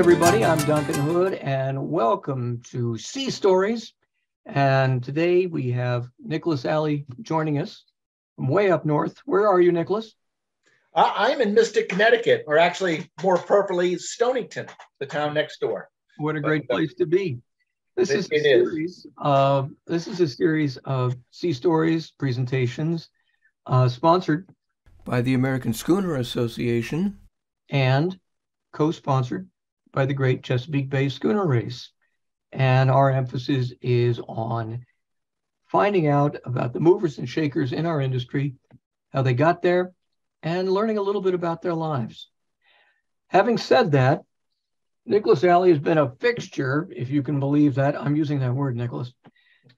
Hey, everybody, I'm Duncan Hood, and welcome to Sea Stories. And today we have Nicholas Alley joining us from way up north. Where are you, Nicholas? Uh, I'm in Mystic, Connecticut, or actually more appropriately, Stonington, the town next door. What a great but, place to be. This it, is a series. Is. Of, this is a series of sea stories presentations, uh, sponsored by the American Schooner Association and co-sponsored by the Great Chesapeake Bay Schooner Race. And our emphasis is on finding out about the movers and shakers in our industry, how they got there, and learning a little bit about their lives. Having said that, Nicholas Alley has been a fixture, if you can believe that. I'm using that word, Nicholas.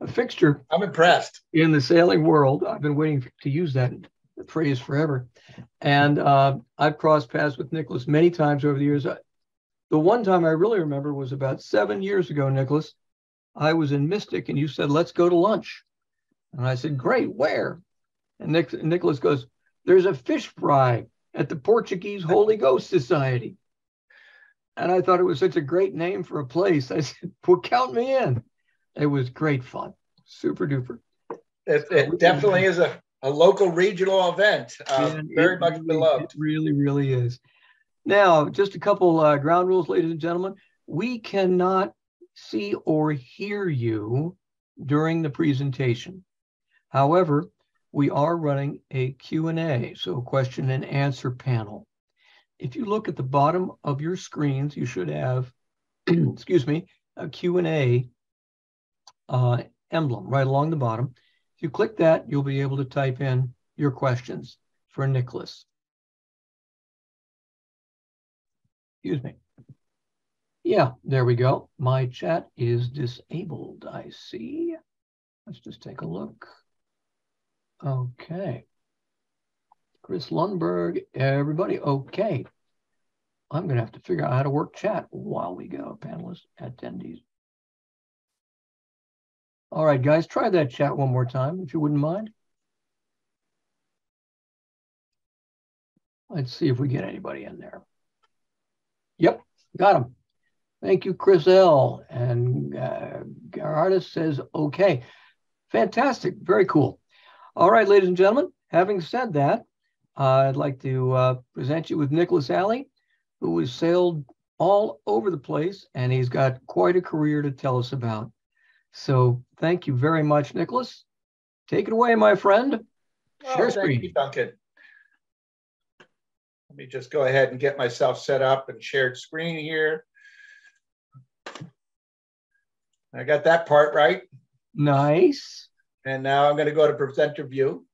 A fixture. I'm impressed. In the sailing world. I've been waiting to use that phrase forever. And uh, I've crossed paths with Nicholas many times over the years. The one time I really remember was about seven years ago, Nicholas. I was in Mystic and you said, let's go to lunch. And I said, great, where? And Nick, Nicholas goes, there's a fish fry at the Portuguese Holy Ghost Society. And I thought it was such a great name for a place. I said, well, count me in. It was great fun. Super duper. It, it definitely is a, a local regional event. Uh, very much beloved. It really, really is. Now, just a couple uh, ground rules, ladies and gentlemen. We cannot see or hear you during the presentation. However, we are running a Q&A, so a question and answer panel. If you look at the bottom of your screens, you should have, excuse me, a Q&A uh, emblem right along the bottom. If you click that, you'll be able to type in your questions for Nicholas. Excuse me. Yeah, there we go. My chat is disabled, I see. Let's just take a look. Okay. Chris Lundberg, everybody. Okay. I'm going to have to figure out how to work chat while we go, panelists, attendees. All right, guys, try that chat one more time, if you wouldn't mind. Let's see if we get anybody in there. Yep, got him. Thank you, Chris L. And uh, artist says, okay. Fantastic, very cool. All right, ladies and gentlemen, having said that, uh, I'd like to uh, present you with Nicholas Alley, who has sailed all over the place, and he's got quite a career to tell us about. So thank you very much, Nicholas. Take it away, my friend. Oh, Share screen. You, Duncan. Let me just go ahead and get myself set up and shared screen here. I got that part right. Nice. And now I'm going to go to presenter view.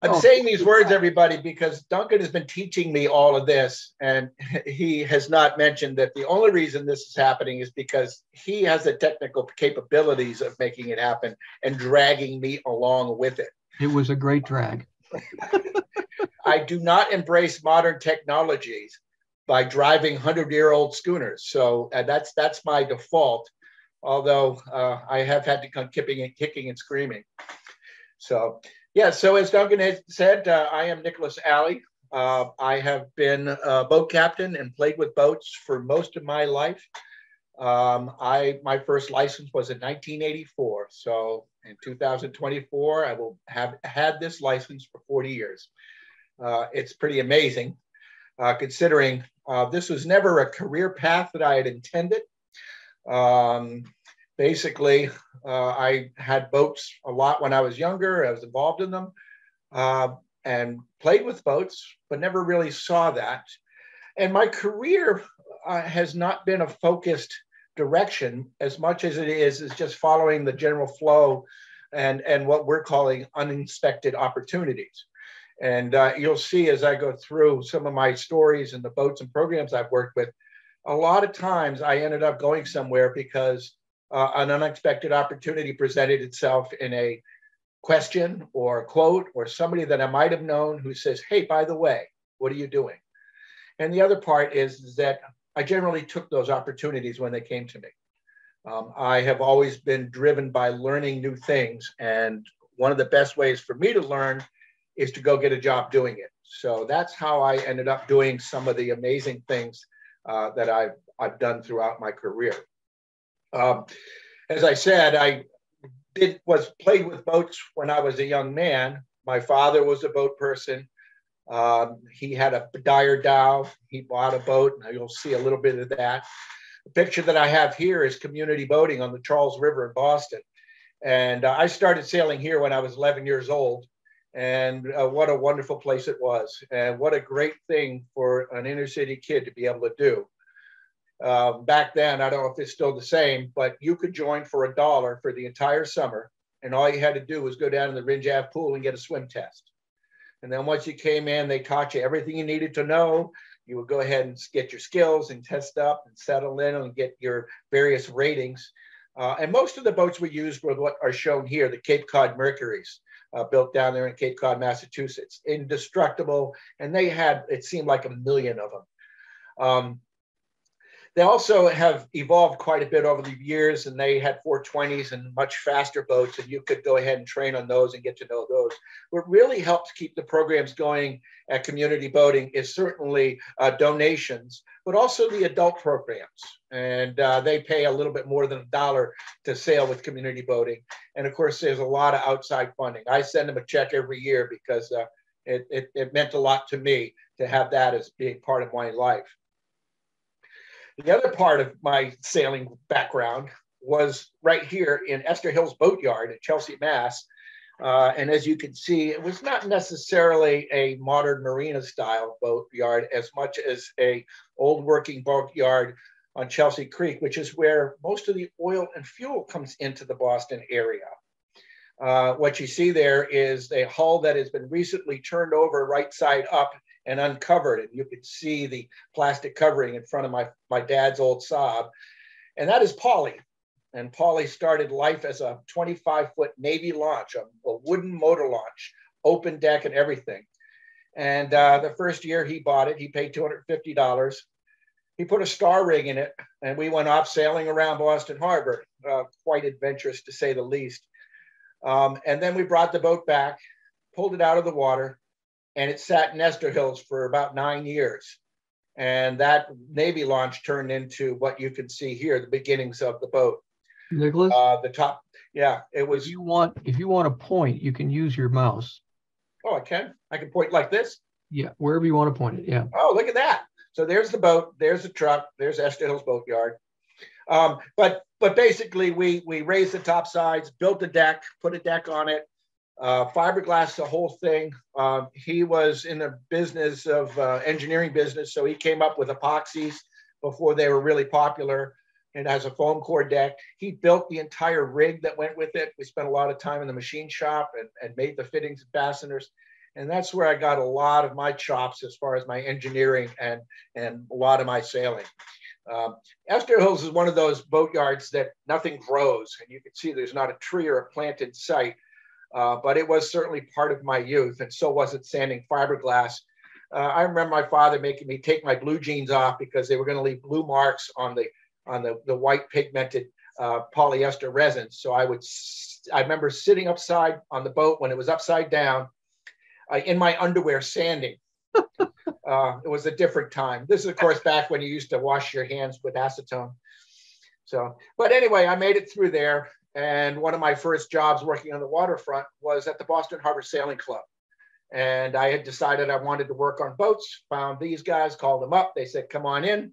I'm oh. saying these words, everybody, because Duncan has been teaching me all of this, and he has not mentioned that the only reason this is happening is because he has the technical capabilities of making it happen and dragging me along with it. It was a great drag. I do not embrace modern technologies by driving hundred-year-old schooners, so uh, that's that's my default although uh, I have had to come kicking and kicking and screaming. So, yeah, so as Duncan has said, uh, I am Nicholas Alley. Uh, I have been a boat captain and played with boats for most of my life. Um, I my first license was in 1984. So in 2024, I will have had this license for 40 years. Uh, it's pretty amazing, uh, considering uh, this was never a career path that I had intended. Um, basically, uh, I had boats a lot when I was younger. I was involved in them uh, and played with boats, but never really saw that. And my career uh, has not been a focused direction as much as it is is just following the general flow and and what we're calling unexpected opportunities. And uh, you'll see as I go through some of my stories and the boats and programs I've worked with, a lot of times I ended up going somewhere because uh, an unexpected opportunity presented itself in a question or a quote or somebody that I might have known who says, Hey, by the way, what are you doing? And the other part is, is that I generally took those opportunities when they came to me. Um, I have always been driven by learning new things. And one of the best ways for me to learn is to go get a job doing it. So that's how I ended up doing some of the amazing things uh, that I've, I've done throughout my career. Um, as I said, I did was played with boats when I was a young man. My father was a boat person. Um, he had a Dyer Dhow. He bought a boat, and you'll see a little bit of that. The picture that I have here is community boating on the Charles River in Boston. And uh, I started sailing here when I was 11 years old. And uh, what a wonderful place it was. And what a great thing for an inner city kid to be able to do. Uh, back then, I don't know if it's still the same, but you could join for a dollar for the entire summer. And all you had to do was go down to the Rindge Ave pool and get a swim test. And then once you came in, they taught you everything you needed to know. You would go ahead and get your skills and test up and settle in and get your various ratings. Uh, and most of the boats we used were what are shown here, the Cape Cod Mercuries, uh, built down there in Cape Cod, Massachusetts, indestructible. And they had, it seemed like a million of them. Um, they also have evolved quite a bit over the years, and they had 420s and much faster boats, and you could go ahead and train on those and get to know those. What really helps keep the programs going at community boating is certainly uh, donations, but also the adult programs. And uh, they pay a little bit more than a dollar to sail with community boating. And of course, there's a lot of outside funding. I send them a check every year because uh, it, it, it meant a lot to me to have that as being part of my life. The other part of my sailing background was right here in Esther Hills Boatyard at Chelsea, Mass. Uh, and as you can see, it was not necessarily a modern marina style boatyard as much as a old working boatyard on Chelsea Creek, which is where most of the oil and fuel comes into the Boston area. Uh, what you see there is a hull that has been recently turned over right side up and uncovered. And you could see the plastic covering in front of my, my dad's old Saab. And that is Polly. And Polly started life as a 25 foot Navy launch, a, a, wooden motor launch, open deck and everything. And uh, the first year he bought it, he paid $250. He put a star rig in it, and we went off sailing around Boston Harbor, uh, quite adventurous to say the least. Um, and then we brought the boat back, pulled it out of the water, and it sat in Esther Hills for about nine years. And that Navy launch turned into what you can see here, the beginnings of the boat. Nicholas, uh, the top, yeah, it was. If you want, if you want to point, you can use your mouse. Oh, I can. I can point like this. Yeah, wherever you want to point it. Yeah. Oh, look at that. So there's the boat. There's the truck. There's Esther Hills Boatyard. Um, but but basically, we we raised the top sides, built a deck, put a deck on it, uh, fiberglass the whole thing. Uh, he was in the business of uh, engineering business, so he came up with epoxies before they were really popular. It has a foam core deck. He built the entire rig that went with it. We spent a lot of time in the machine shop and, and made the fittings and fasteners. And that's where I got a lot of my chops as far as my engineering and, and a lot of my sailing. Um, Esther Hills is one of those boatyards that nothing grows. And you can see there's not a tree or a plant in sight uh, but it was certainly part of my youth, and so was it sanding fiberglass. Uh, I remember my father making me take my blue jeans off because they were going to leave blue marks on the on the, the white pigmented uh, polyester resin. So I would, I remember sitting upside on the boat when it was upside down, uh, in my underwear sanding. Uh, it was a different time. This is, of course, back when you used to wash your hands with acetone. So, but anyway, I made it through there. And one of my first jobs working on the waterfront was at the Boston Harbor Sailing Club. And I had decided I wanted to work on boats, found these guys, called them up. They said, come on in.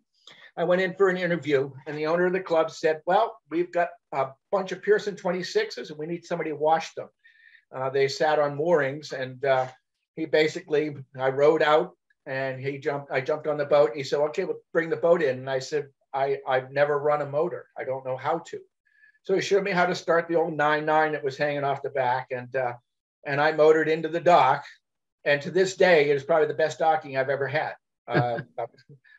I went in for an interview, and the owner of the club said, Well, we've got a bunch of Pearson 26s, and we need somebody to wash them. Uh, they sat on moorings, and uh, he basically, I rowed out, and he jumped. I jumped on the boat, and he said, "Okay, we'll bring the boat in." And I said, I, "I've never run a motor. I don't know how to." So he showed me how to start the old nine nine that was hanging off the back, and uh, and I motored into the dock. And to this day, it is probably the best docking I've ever had. Uh,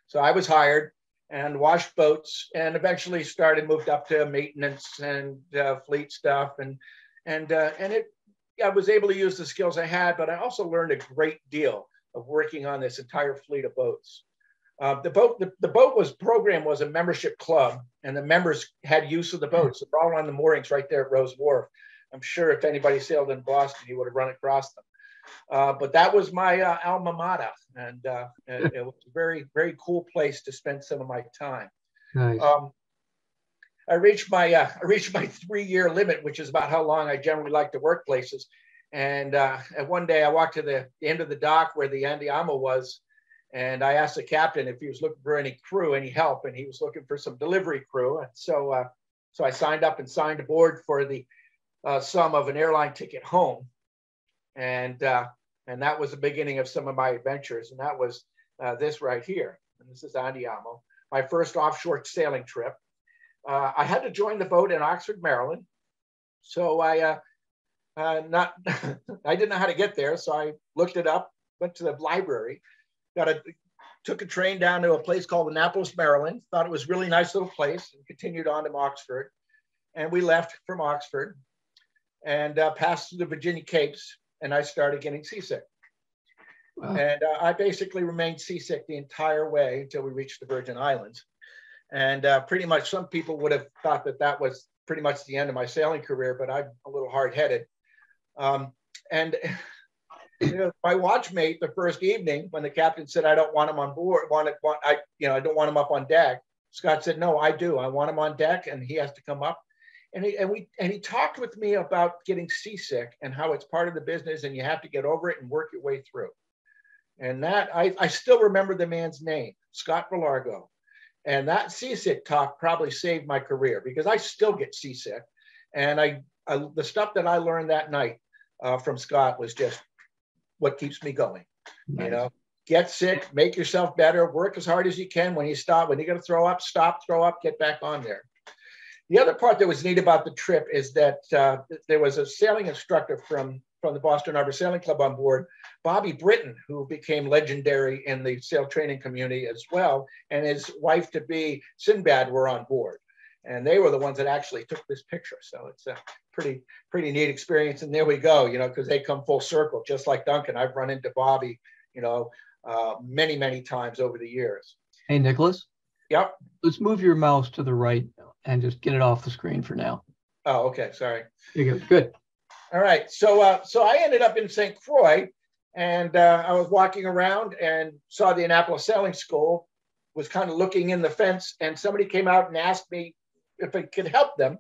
so I was hired and washed boats, and eventually started moved up to maintenance and uh, fleet stuff, and and uh, and it. I was able to use the skills I had, but I also learned a great deal of working on this entire fleet of boats. Uh, the boat, the, the boat was program was a membership club, and the members had use of the boats. They're all on the moorings right there at Rowes Wharf. I'm sure if anybody sailed in Boston, you would have run across them. Uh, but that was my uh, alma mater, and uh, it, it, was a very, very cool place to spend some of my time. Nice. Um, I reached my uh, I reached my three year limit, which is about how long I generally like to work places. And, uh, and one day I walked to the end of the dock where the Andiamo was, and I asked the captain if he was looking for any crew, any help, and he was looking for some delivery crew. And so uh, so I signed up and signed aboard for the uh, sum of an airline ticket home, and uh, and that was the beginning of some of my adventures. And that was uh, this right here. And this is Andiamo, my first offshore sailing trip. Uh, I had to join the boat in Oxford, Maryland. So I uh, not I didn't know how to get there, so I looked it up. Went to the library, got a took a train down to a place called Annapolis, Maryland. Thought it was a really nice little place, and continued on to Oxford. And we left from Oxford and uh, passed through the Virginia Capes, and I started getting seasick. Wow. And uh, I basically remained seasick the entire way until we reached the Virgin Islands. And uh, pretty much some people would have thought that that was pretty much the end of my sailing career, but I'm a little hard headed. Um, and my watchmate the first evening when the captain said, I don't want him on board, want, it, want I, you know, I don't want him up on deck. Scott said, no, I do. I want him on deck and he has to come up. And he, and we, and he talked with me about getting seasick and how it's part of the business and you have to get over it and work your way through. And that, I, I still remember the man's name, Scott Velargo. And that seasick talk probably saved my career because I still get seasick. And I, I the stuff that I learned that night uh, from Scott was just what keeps me going. Nice. You know, get sick, make yourself better, work as hard as you can. When you stop, when you're going to throw up, stop, throw up, get back on there. The other part that was neat about the trip is that uh, there was a sailing instructor from from the Boston Harbor Sailing Club on board, Bobby Britton, who became legendary in the sail training community as well, and his wife to be Sinbad were on board, and they were the ones that actually took this picture. So it's a pretty pretty neat experience. And there we go, you know, because they come full circle, just like Duncan. I've run into Bobby, you know, uh, many many times over the years. Hey, Nicholas. Yep. Let's move your mouse to the right and just get it off the screen for now. Oh, okay. Sorry. Go. Good. All right. So, uh, so I ended up in St. Croix, and uh, I was walking around and saw the Annapolis Sailing School. Was kind of looking in the fence, and somebody came out and asked me if I could help them.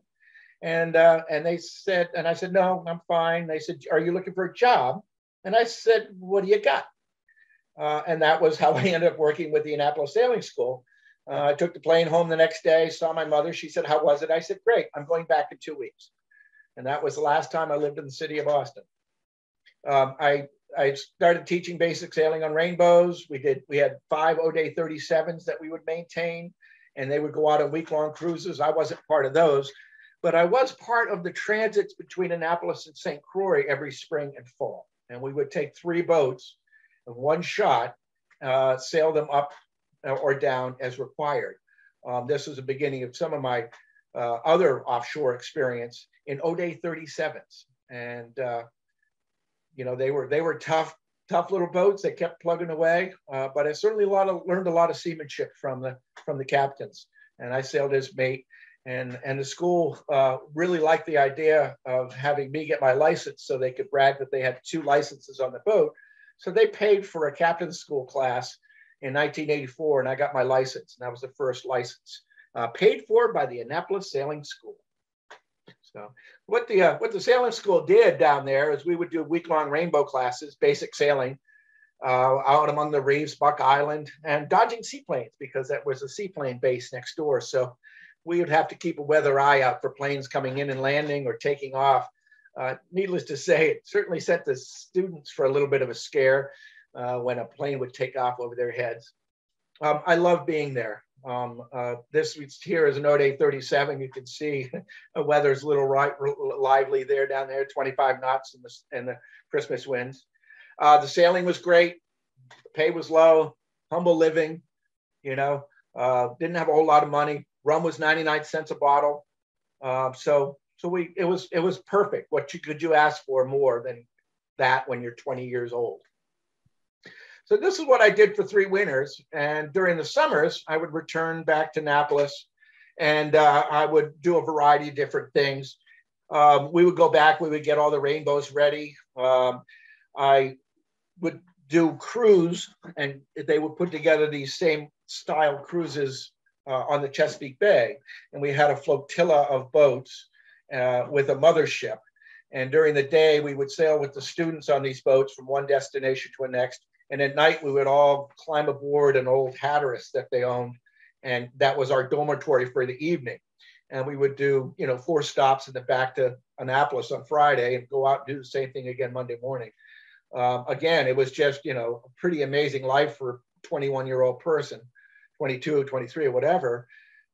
And uh, and they said, and I said, no, I'm fine. They said, are you looking for a job? And I said, what do you got? Uh, and that was how I ended up working with the Annapolis Sailing School. Uh, I took the plane home the next day, saw my mother. She said, How was it? I said, Great, I'm going back in two weeks. And that was the last time I lived in the city of Boston. Um, I, I started teaching basic sailing on rainbows. We did, we had five O'Day 37s that we would maintain, and they would go out on week long cruises. I wasn't part of those, but I was part of the transits between Annapolis and St. Croix every spring and fall. And we would take three boats in one shot, uh, sail them up uh, or down as required. Um, this was the beginning of some of my uh, other offshore experience in O'Day 37s. And, uh, you know, they were, they were tough, tough little boats. They kept plugging away, uh, but I certainly a lot of, learned a lot of seamanship from the, from the captains. And I sailed as mate and, and the school uh, really liked the idea of having me get my license so they could brag that they had two licenses on the boat. So they paid for a captain's school class in 1984, and I got my license. And that was the first license, uh, paid for by the Annapolis Sailing School. So what the uh, what the sailing school did down there is we would do week long rainbow classes, basic sailing, uh, out among the reefs, Buck Island, and dodging seaplanes because that was a seaplane base next door. So we would have to keep a weather eye out for planes coming in and landing or taking off. Uh, needless to say, it certainly set the students for a little bit of a scare uh, when a plane would take off over their heads. Um, I love being there. Um, uh, this here is an O'Day 37. You can see the weather's a little right, lively there down there, 25 knots in the, in the Christmas winds. Uh, the sailing was great. Pay was low, humble living, you know, uh, didn't have a whole lot of money. Rum was 99 cents a bottle. Uh, so, so we, it was, it was perfect. What you, could you ask for more than that when you're 20 years old? So this is what I did for three winters. And during the summers, I would return back to Annapolis and uh, I would do a variety of different things. Um, we would go back, we would get all the rainbows ready. Um, I would do cruise, and they would put together these same style cruises uh, on the Chesapeake Bay. And we had a flotilla of boats uh, with a mothership. And during the day, we would sail with the students on these boats from one destination to the next. And at night, we would all climb aboard an old Hatteras that they owned. And that was our dormitory for the evening. And we would do, you know, four stops and then back to Annapolis on Friday and go out and do the same thing again Monday morning. Um, again, it was just, you know, a pretty amazing life for a 21 year old person, 22, 23, or whatever.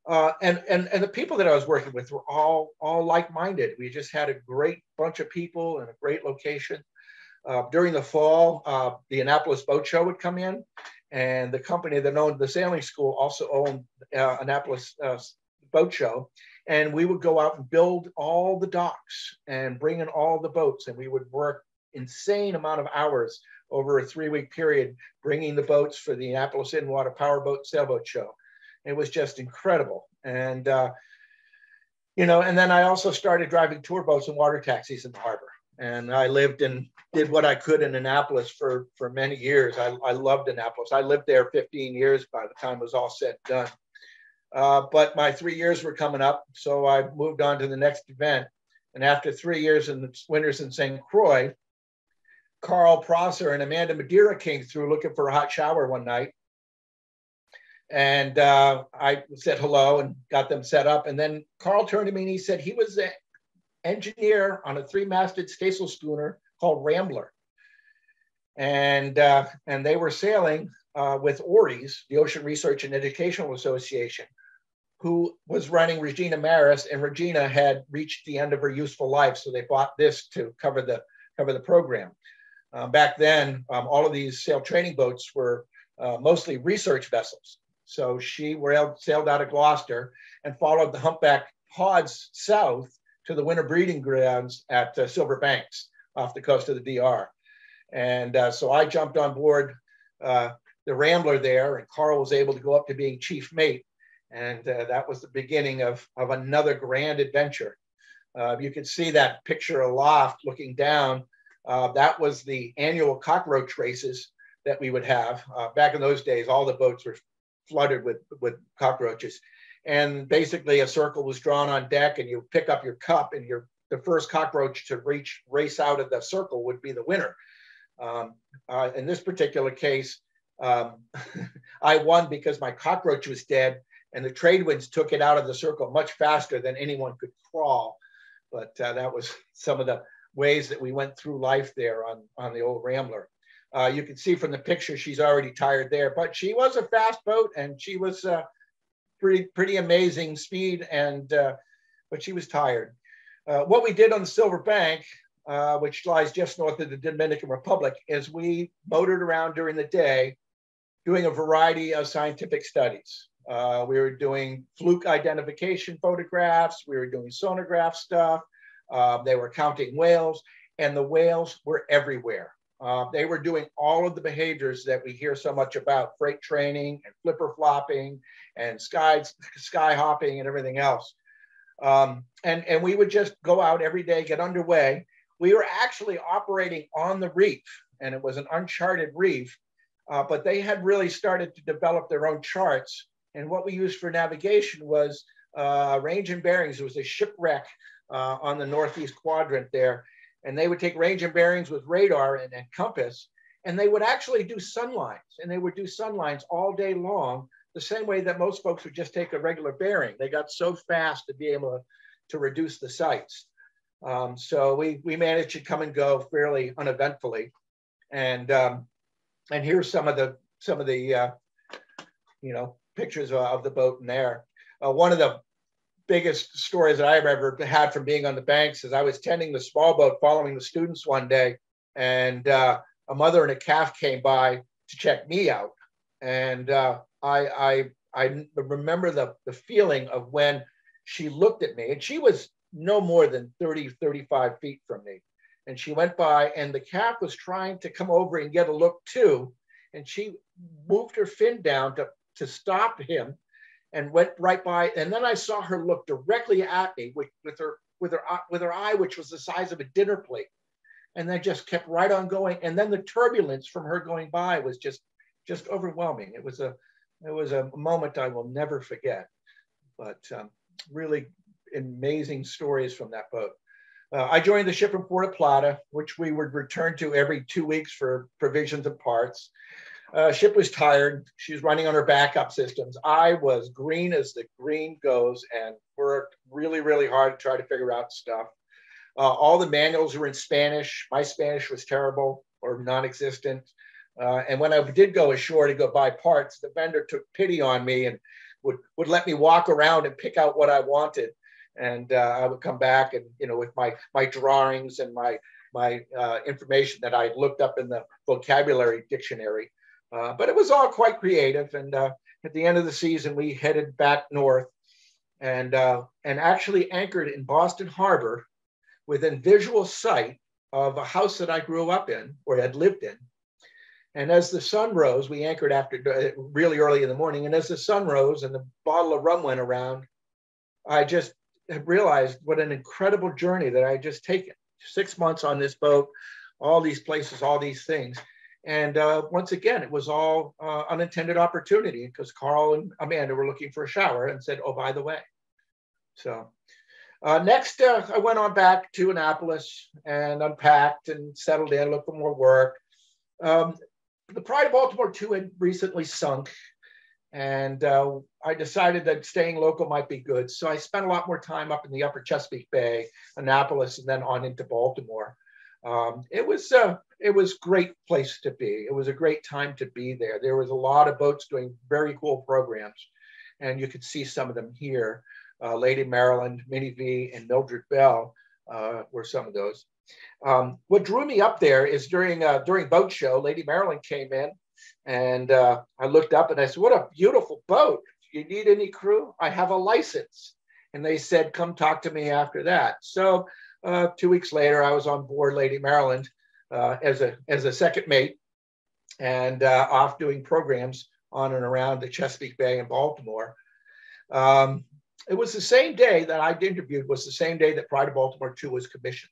Uh, and, and, and the people that I was working with were all, all like-minded. We just had a great bunch of people and a great location. Uh, during the fall, uh, the Annapolis Boat Show would come in, and the company that owned the sailing school also owned uh, Annapolis Boat Show. And we would go out and build all the docks and bring in all the boats, and we would work insane amount of hours over a three-week period, bringing the boats for the Annapolis In-Water Powerboat Sailboat Show. It was just incredible. And, uh, you know, and then I also started driving tour boats and water taxis in the harbor. And I lived and did what I could in Annapolis for, for many years. I, I loved Annapolis. I lived there 15 years by the time it was all said and done. Uh, but my three years were coming up, so I moved on to the next event. And after three years in the winters in St. Croix, Carl Prosser and Amanda Madeira came through looking for a hot shower one night. And uh, I said hello and got them set up. And then Carl turned to me and he said he was engineer on a three-masted staysail schooner called Rambler. And, uh, and they were sailing uh, with OREAS, the Ocean Research and Educational Association, who was running Regina Maris, and Regina had reached the end of her useful life, so they bought this to cover the cover the program. Uh, back then, um, all of these sail training boats were uh, mostly research vessels. So she sailed out of Gloucester and followed the humpback pods south to the winter breeding grounds at uh, Silver Banks off the coast of the DR. And uh, so I jumped on board uh, the Rambler there, and Carl was able to go up to being chief mate. And uh, that was the beginning of, of another grand adventure. Uh, you can see that picture aloft looking down. Uh, that was the annual cockroach races that we would have. back in those days, all the boats were flooded with, with cockroaches. And basically a circle was drawn on deck and you pick up your cup and your the first cockroach to reach race out of the circle would be the winner. Um, uh, in this particular case, um, I won because my cockroach was dead and the trade winds took it out of the circle much faster than anyone could crawl. But uh, that was some of the ways that we went through life there on, on the old Rambler. Uh, you can see from the picture she's already tired there, but she was a fast boat and she was uh, pretty pretty amazing speed and uh, but she was tired. Uh, what we did on the Silver Bank, uh, which lies just north of the Dominican Republic, is we motored around during the day, doing a variety of scientific studies. Uh, we were doing fluke identification photographs. We were doing sonograph stuff. they were counting whales, and the whales were everywhere. Uh, they were doing all of the behaviors that we hear so much about freight training and flipper flopping and sky, sky hopping and everything else. Um, and, and we would just go out every day, get underway. We were actually operating on the reef, and it was an uncharted reef, uh, but they had really started to develop their own charts. And what we used for navigation was uh, range and bearings. It was a shipwreck uh, on the northeast quadrant there and they would take range and bearings with radar and, and compass, and they would actually do sunlines, and they would do sunlines all day long, the same way that most folks would just take a regular bearing. They got so fast to be able to, to reduce the sights. Um, so we, we managed to come and go fairly uneventfully. And, um, and here's some of the, some of the, uh, you know, pictures of, the boat in there. Uh, one of the biggest stories that I've ever had from being on the banks is I was tending the small boat following the students one day, and uh, a mother and a calf came by to check me out. And uh, I, I, I remember the, the feeling of when she looked at me, and she was no more than 30, 35 feet from me. And she went by, and the calf was trying to come over and get a look too. And she moved her fin down to, to stop him and went right by. And then I saw her look directly at me with, with her with her with her eye, which was the size of a dinner plate. and then just kept right on going. And then the turbulence from her going by was just just overwhelming. It was a it was a moment I will never forget. But um, really amazing stories from that boat. Uh, I joined the ship from Puerto Plata, which we would return to every two weeks for provisions and parts. Uh, ship was tired. She was running on her backup systems. I was green as the green goes and worked really, really hard to try to figure out stuff. Uh, all the manuals were in Spanish. My Spanish was terrible or non existent. Uh, and when I did go ashore to go buy parts, the vendor took pity on me and would, would let me walk around and pick out what I wanted. And uh, I would come back and, you know, with my, my drawings and my, my uh, information that I looked up in the vocabulary dictionary. Uh, but it was all quite creative. And uh, at the end of the season, we headed back north and, and actually anchored in Boston Harbor within visual sight of a house that I grew up in or had lived in. And as the sun rose, we anchored after uh, really early in the morning. And as the sun rose and the bottle of rum went around, I just realized what an incredible journey that I had just taken. Six months on this boat, all these places, all these things. And uh, once again, it was all uh, unintended opportunity because Carl and Amanda were looking for a shower and said, oh, by the way. So uh, next, uh, I went on back to Annapolis and unpacked and settled in, looked for more work. Um, the Pride of Baltimore 2 had recently sunk, and uh, I decided that staying local might be good. So I spent a lot more time up in the upper Chesapeake Bay, Annapolis, and then on into Baltimore. Um, it was a it was great place to be. It was a great time to be there. There was a lot of boats doing very cool programs, and you could see some of them here uh, Lady Maryland, Minnie V, and Mildred Belle uh, were some of those. Um, what drew me up there is during uh, during boat show, Lady Maryland came in, and uh, I looked up and I said, "What a beautiful boat! Do you need any crew? I have a license." And they said, "Come talk to me after that." So uh, two weeks later, I was on board Lady Maryland uh, as a as a second mate, and off doing programs on and around the Chesapeake Bay in Baltimore. Um, it was the same day that I'd interviewed was the same day that Pride of Baltimore 2 was commissioned.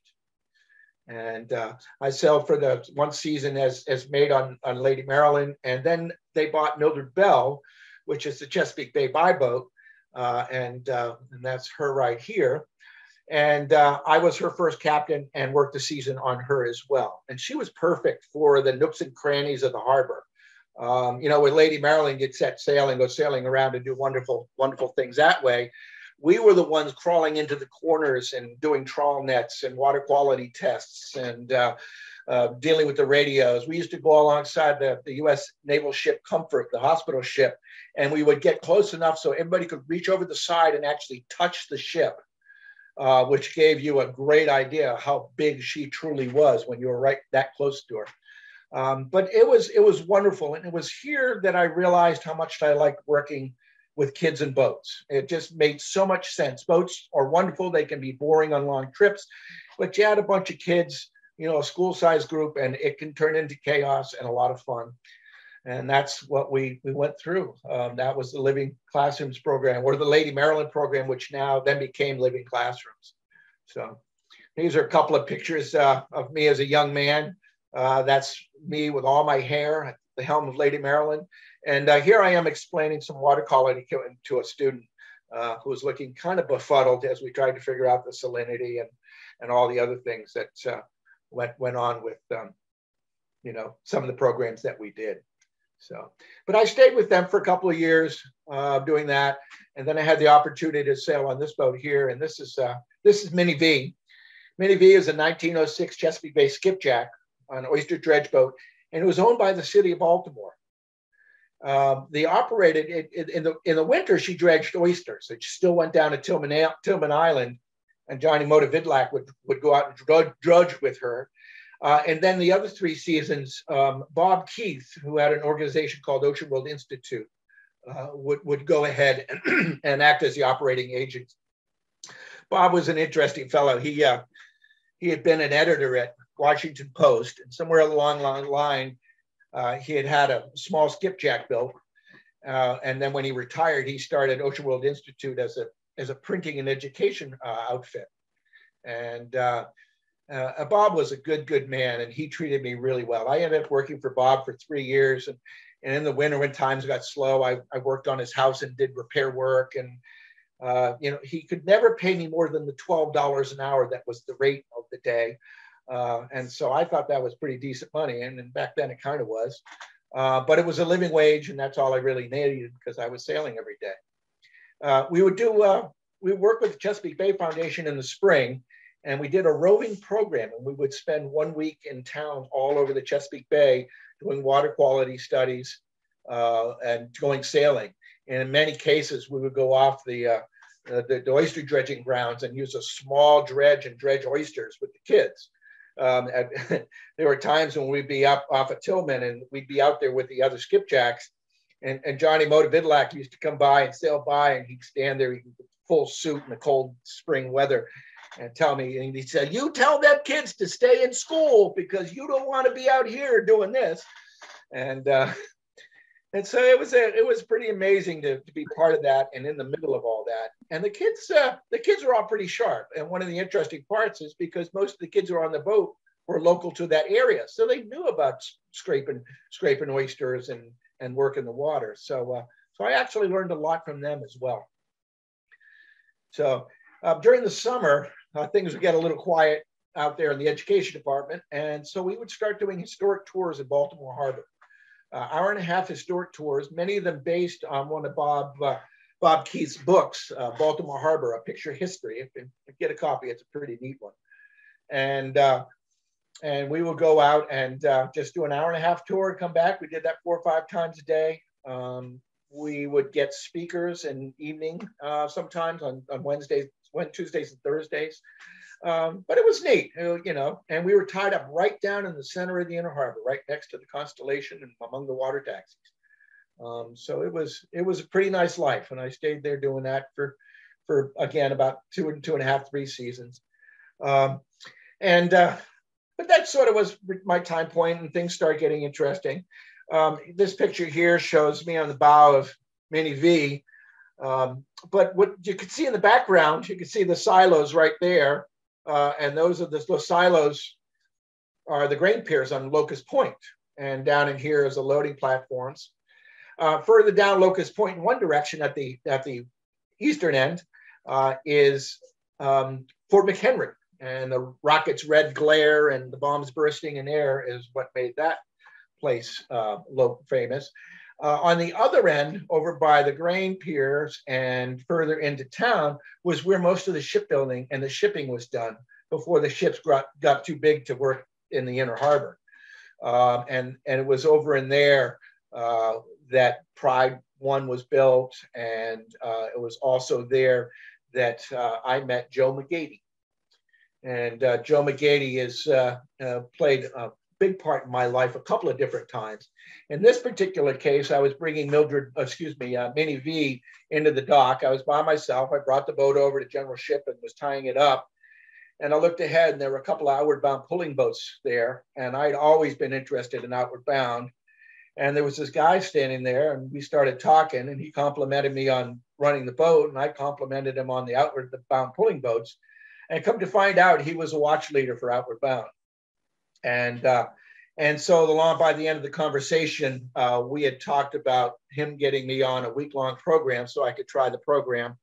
And uh, I sailed for the one season as, as made on, on Lady Maryland. And then they bought Mildred Belle, which is the Chesapeake Bay buyboat. Uh, and, uh, and that's her right here. And uh, I was her first captain and worked the season on her as well. And she was perfect for the nooks and crannies of the harbor. Um, you know, when Lady Maryland gets set sail and go sailing around and do wonderful, wonderful things that way, we were the ones crawling into the corners and doing trawl nets and water quality tests and uh, uh, dealing with the radios. We used to go alongside the, the U.S. naval ship Comfort, the hospital ship, and we would get close enough so everybody could reach over the side and actually touch the ship. Uh, which gave you a great idea how big she truly was when you were right that close to her. Um, but it was it was wonderful, and it was here that I realized how much I liked working with kids and boats. It just made so much sense. Boats are wonderful; they can be boring on long trips, but you add a bunch of kids, you know, a school-sized group, and it can turn into chaos and a lot of fun. And that's what we we went through. Um, that was the Living Classrooms program, or the Lady Maryland program, which now then became Living Classrooms. So these are a couple of pictures uh, of me as a young man. Uh, that's me with all my hair at the helm of Lady Maryland. And uh, here I am explaining some water quality to a student uh, who was looking kind of befuddled as we tried to figure out the salinity and, and all the other things that uh, went, went on with, um, you know, some of the programs that we did. So, but I stayed with them for a couple of years uh, doing that. And then I had the opportunity to sail on this boat here. And this is, uh, this is Minnie V. Minnie V is a 1906 Chesapeake Bay skipjack an oyster dredge boat, and it was owned by the city of Baltimore. Um, they operated it, it, in the in the winter. She dredged oysters. It still went down to Tilghman, Tilghman Island, and Johnny Motovidlak would would go out and drudge, drudge with her. Uh, and then the other three seasons, um, Bob Keith, who had an organization called Ocean World Institute, uh, would would go ahead and, and act as the operating agent. Bob was an interesting fellow. He uh, he had been an editor at Washington Post, and somewhere along the line, uh, he had had a small skipjack built. Uh, and then when he retired, he started Ocean World Institute as a as a printing and education uh, outfit. And uh, uh, Bob was a good, good man, and he treated me really well. I ended up working for Bob for three years, and, and in the winter when times got slow, I, I worked on his house and did repair work. And uh, you know, he could never pay me more than the twelve dollars an hour that was the rate of the day. Uh, and so I thought that was pretty decent money, and, and back then it kind of was. Uh, but it was a living wage, and that's all I really needed because I was sailing every day. Uh, we would do uh, we worked with the Chesapeake Bay Foundation in the spring, and we did a roving program, and we would spend one week in town all over the Chesapeake Bay doing water quality studies uh, and going sailing. And in many cases, we would go off the, uh, the, the oyster dredging grounds and use a small dredge and dredge oysters with the kids. Um, there were times when we'd be up off at Tilghman and we'd be out there with the other skipjacks. And, and Johnny Motovidlak used to come by and sail by, and he'd stand there, in full suit in the cold spring weather, and tell me, and he said, "You tell them kids to stay in school because you don't want to be out here doing this." And uh, and so it was a, it was pretty amazing to, to be part of that and in the middle of all that. And the kids uh, the kids were all pretty sharp. And one of the interesting parts is because most of the kids who were on the boat were local to that area, so they knew about scraping scraping oysters and and work in the water. So uh, so I actually learned a lot from them as well. So uh, during the summer, uh, things would get a little quiet out there in the education department. And so we would start doing historic tours in Baltimore Harbor. Uh, hour and a half historic tours, many of them based on one of Bob uh, Bob Keith's books, uh, Baltimore Harbor, A Picture History. If, if, get a copy, it's a pretty neat one. And uh, and we would go out and uh, just do an hour and a half tour and come back. We did that four or five times a day. Um, we would get speakers in evening uh, sometimes on, on Wednesdays went Tuesdays and Thursdays. Um, but it was neat, you know, and we were tied up right down in the center of the inner harbor, right next to the Constellation and among the water taxis. Um, so it was it was a pretty nice life, and I stayed there doing that for for again about two and two and a half, three seasons. Um, and uh, but that sort of was my time point, and things started getting interesting. Um, this picture here shows me on the bow of Minnie V, um, but what you can see in the background, you can see the silos right there. Uh, and those are the those silos are the grain piers on Locust Point. And down in here is the loading platforms. Uh, further down Locust Point in one direction at the, at the eastern end uh, is um, Fort McHenry. And the rocket's red glare and the bombs bursting in air is what made that place uh, famous. Uh, on the other end, over by the grain piers and further into town, was where most of the shipbuilding and the shipping was done before the ships got, got too big to work in the inner harbor. Um, and, and it was over in there uh, that Pride One was built. And uh, it was also there that uh, I met Joe McGady. And uh, Joe McGady has uh, played big part in my life a couple of different times. In this particular case, I was bringing Mildred, excuse me, uh, Minnie V into the dock. I was by myself. I brought the boat over to General Ship and was tying it up. And I looked ahead and there were a couple of outward bound pulling boats there. And I'd always been interested in outward bound. And there was this guy standing there and we started talking and he complimented me on running the boat and I complimented him on the outward bound pulling boats. And come to find out, he was a watch leader for outward bound. And uh, and so the long by the end of the conversation, uh, we had talked about him getting me on a week long program so I could try the program,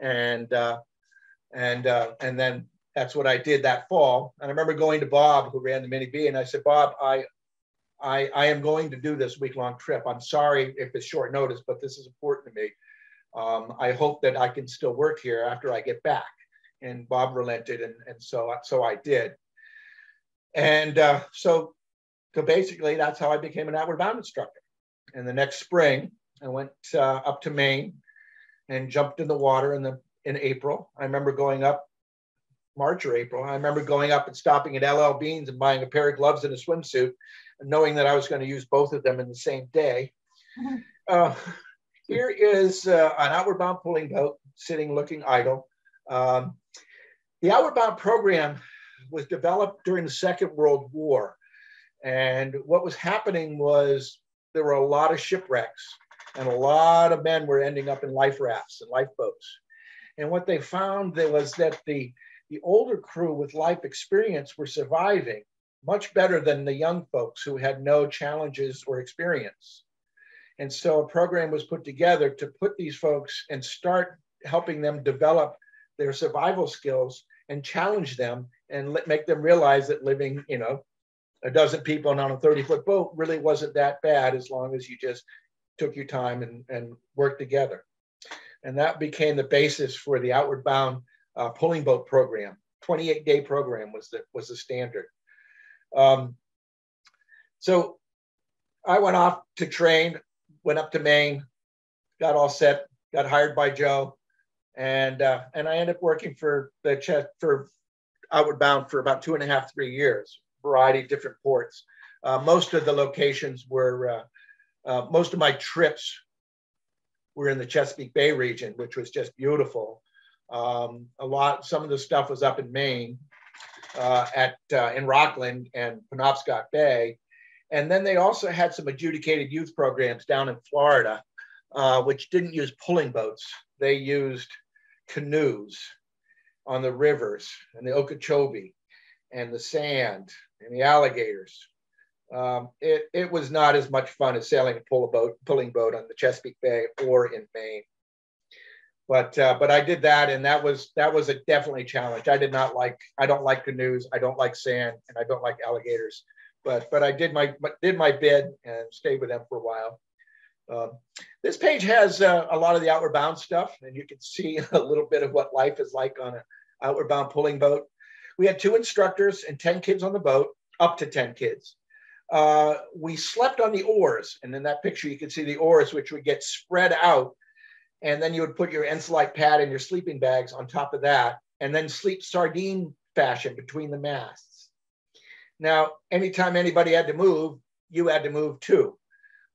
and uh, and uh, and then that's what I did that fall. And I remember going to Bob, who ran the Minnie V, and I said, Bob, I I, I am going to do this week long trip. I'm sorry if it's short notice, but this is important to me. Um, I hope that I can still work here after I get back. And Bob relented, and, and so so I did. And uh, so, so basically, that's how I became an outward bound instructor. And the next spring, I went uh, up to Maine and jumped in the water in the in April. I remember going up March or April. I remember going up and stopping at LL Beans and buying a pair of gloves and a swimsuit, knowing that I was going to use both of them in the same day. Mm-hmm. Uh, here is uh, an outward bound pulling boat sitting looking idle. Um, the outward bound program was developed during the Second World War. And what was happening was there were a lot of shipwrecks, and a lot of men were ending up in life rafts and lifeboats. And what they found there was that the, the older crew with life experience were surviving much better than the young folks who had no challenges or experience. And so a program was put together to put these folks and start helping them develop their survival skills and challenge them and let, make them realize that living, you know, a dozen people on a 30 foot boat really wasn't that bad as long as you just took your time and, and worked together. And that became the basis for the outward bound uh, pulling boat program. 28 day program was the, was the standard. Um, so I went off to train, went up to Maine, got all set, got hired by Joe, and uh, and I ended up working for the for Outward Bound for about two and a half, three years, variety of different ports. Uh, most of the locations were, uh, uh, most of my trips were in the Chesapeake Bay region, which was just beautiful. Um, a lot, some of the stuff was up in Maine, uh, at uh, in Rockland and Penobscot Bay, and then they also had some adjudicated youth programs down in Florida, uh, which didn't use pulling boats. They used canoes on the rivers and the Okeechobee and the sand and the alligators. Um, it, it was not as much fun as sailing a pull a boat, pulling boat on the Chesapeake Bay or in Maine. But uh, but I did that, and that was that was a definitely challenge. I did not like I don't like canoes, I don't like sand, and I don't like alligators. But but I did my did my bid and stayed with them for a while. Um, this page has uh, a lot of the outward bound stuff, and you can see a little bit of what life is like on an outward bound pulling boat. We had two instructors and 10 kids on the boat, up to 10 kids. Uh, we slept on the oars, and in that picture, you can see the oars, which would get spread out. And then you would put your Ensolite pad and your sleeping bags on top of that, and then sleep sardine fashion between the masts. Now, anytime anybody had to move, you had to move too.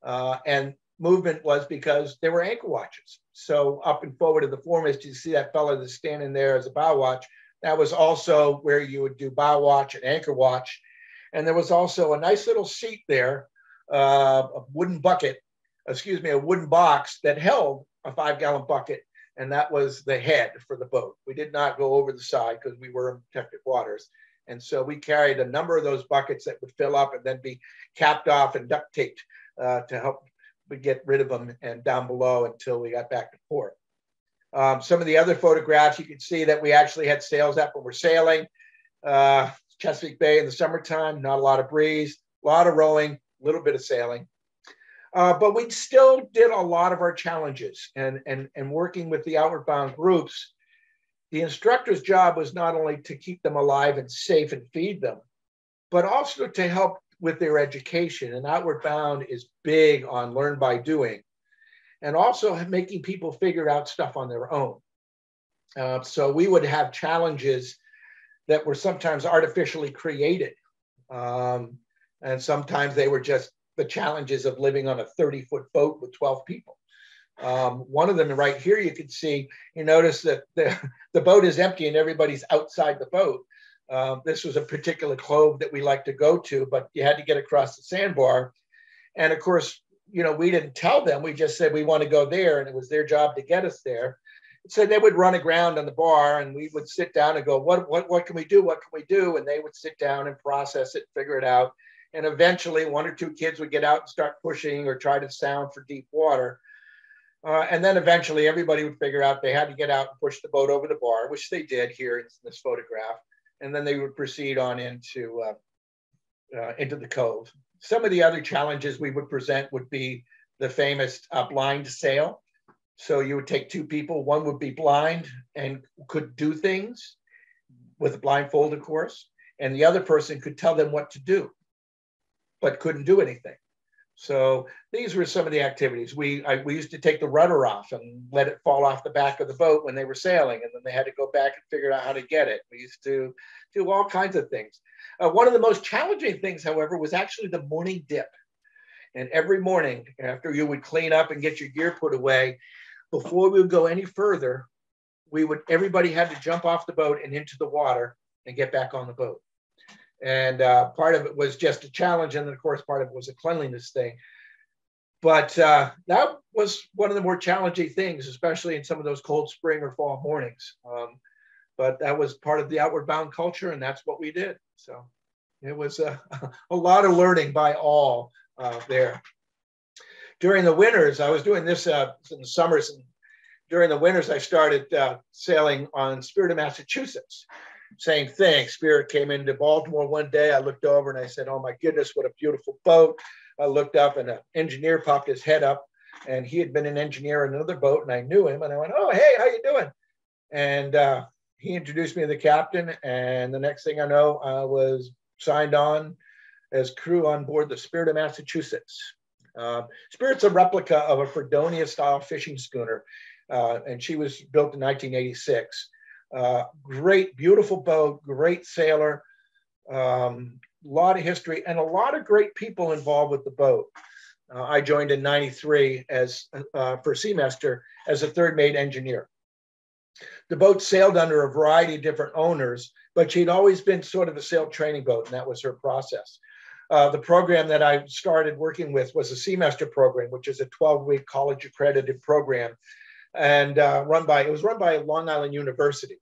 Uh, and movement was because there were anchor watches. So up and forward of the foremast, you see that fellow that's standing there as a bow watch. That was also where you would do bow watch and anchor watch. And there was also a nice little seat there, uh, a wooden bucket, excuse me, a wooden box that held a five gallon bucket. And that was the head for the boat. We did not go over the side because we were in protected waters. And so we carried a number of those buckets that would fill up and then be capped off and duct taped uh, to help we get rid of them and down below until we got back to port. Um, some of the other photographs, you can see that we actually had sails up when we're sailing. Uh, Chesapeake Bay in the summertime, not a lot of breeze, a lot of rowing, a little bit of sailing. Uh, but we still did a lot of our challenges and, and, and working with the outward bound groups. The instructor's job was not only to keep them alive and safe and feed them, but also to help with their education. And Outward Bound is big on learn by doing and also making people figure out stuff on their own. Uh, so we would have challenges that were sometimes artificially created. Um, and sometimes they were just the challenges of living on a 30 foot boat with 12 people. Um, one of them right here, you can see, you notice that the, the boat is empty and everybody's outside the boat. Um, this was a particular cove that we like to go to, but you had to get across the sandbar. And of course, you know, we didn't tell them. We just said we want to go there, and it was their job to get us there. So they would run aground on the bar, and we would sit down and go, "What, what, what can we do? What can we do?" And they would sit down and process it, figure it out. And eventually, one or two kids would get out and start pushing or try to sound for deep water. Uh, and then eventually, everybody would figure out they had to get out and push the boat over the bar, which they did here in this photograph and then they would proceed on into uh, uh, into the cove. Some of the other challenges we would present would be the famous uh, blind sail. So you would take two people, one would be blind and could do things with a blindfold, of course, and the other person could tell them what to do, but couldn't do anything. So these were some of the activities. We I, we used to take the rudder off and let it fall off the back of the boat when they were sailing, and then they had to go back and figure out how to get it. We used to do all kinds of things. Uh, one of the most challenging things, however, was actually the morning dip. And every morning, after you would clean up and get your gear put away, before we would go any further, we would everybody had to jump off the boat and into the water and get back on the boat. And uh, part of it was just a challenge. And then, of course, part of it was a cleanliness thing. But uh, that was one of the more challenging things, especially in some of those cold spring or fall mornings. Um, but that was part of the outward bound culture, and that's what we did. So it was a, a lot of learning by all uh, there. During the winters, I was doing this uh, in the summers, and during the winters, I started uh, sailing on Spirit of Massachusetts. Same thing. Spirit came into Baltimore one day. I looked over and I said, "Oh my goodness, what a beautiful boat!" I looked up, and an engineer popped his head up, and he had been an engineer in another boat, and I knew him. And I went, "Oh, hey, how you doing?" And uh, he introduced me to the captain, and the next thing I know, I was signed on as crew on board the Spirit of Massachusetts. Uh, Spirit's a replica of a Fredonia style fishing schooner, uh, and she was built in 1986. Uh, great, beautiful boat, great sailor, a um, lot of history, and a lot of great people involved with the boat. Uh, I joined in 93 as uh, for SEAmester as a third mate engineer. The boat sailed under a variety of different owners, but she'd always been sort of a sail training boat, and that was her process. Uh, the program that I started working with was a SEAmester program, which is a 12 week college accredited program and uh, run by, it was run by Long Island University.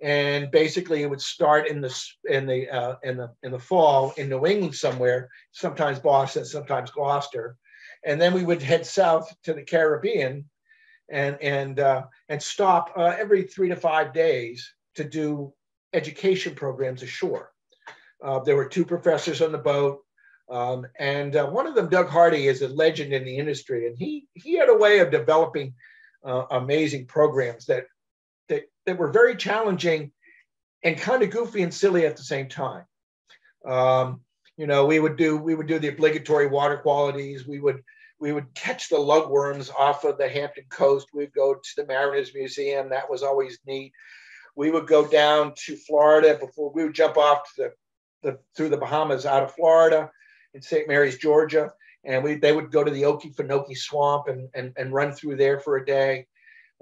And basically it would start in the, in the, uh, in the, in the fall in New England somewhere, sometimes Boston, sometimes Gloucester. And then we would head south to the Caribbean and, and, uh, and stop uh, every three to five days to do education programs ashore. Uh, there were two professors on the boat. Um, and uh, one of them, Doug Hardy, is a legend in the industry. And he, he had a way of developing uh, amazing programs that, that, that were very challenging and kind of goofy and silly at the same time. Um, you know, we would do we would do the obligatory water qualities. We would we would catch the lugworms off of the Hampton coast. We'd go to the Mariners Museum. That was always neat. We would go down to Florida before we would jump off to the the, through the Bahamas out of Florida in St. Mary's, Georgia. And we, they would go to the Okefenokee swamp and, and, and run through there for a day.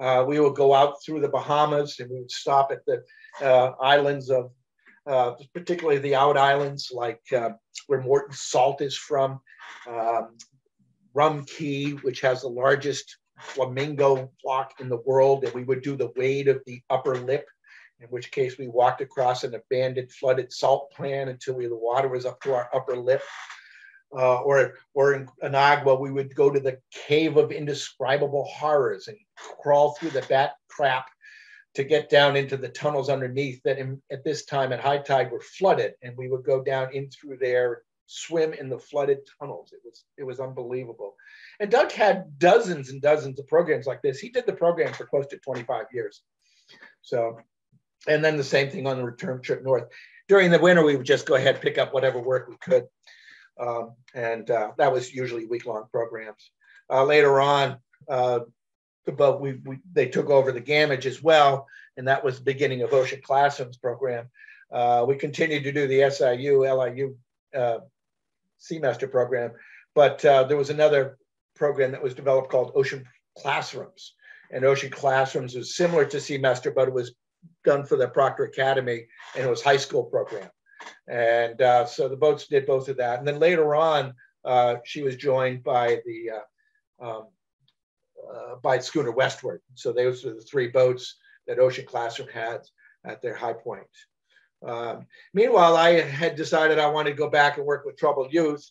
Uh, we would go out through the Bahamas and we would stop at the uh, islands of, uh, particularly the out islands, like uh, where Morton Salt is from, um, Rum Cay, which has the largest flamingo flock in the world. And we would do the wade of the upper lip in which case we walked across an abandoned flooded salt plant until we, the water was up to our upper lip. Uh, or, or in Inagua, we would go to the cave of indescribable horrors and crawl through the bat crap to get down into the tunnels underneath that in, at this time at high tide were flooded. And we would go down in through there, swim in the flooded tunnels. It was, it was unbelievable. And Doug had dozens and dozens of programs like this. He did the program for close to 25 years. So and then the same thing on the return trip north. During the winter, we would just go ahead pick up whatever work we could, um, and uh, that was usually week long programs. Uh, later on, uh, but we, we, they took over the Gamage as well, and that was the beginning of Ocean Classrooms program. Uh, we continued to do the SIU LIU uh, SEAmester program, but uh, there was another program that was developed called Ocean Classrooms, and Ocean Classrooms was similar to SEAmester, but it was done for the Proctor Academy, and it was high school program. And uh, so the boats did both of that. And then later on, uh, she was joined by the uh, um, uh, by schooner Westward. So those were the three boats that Ocean Classroom had at their high point. Um, meanwhile, I had decided I wanted to go back and work with troubled youth,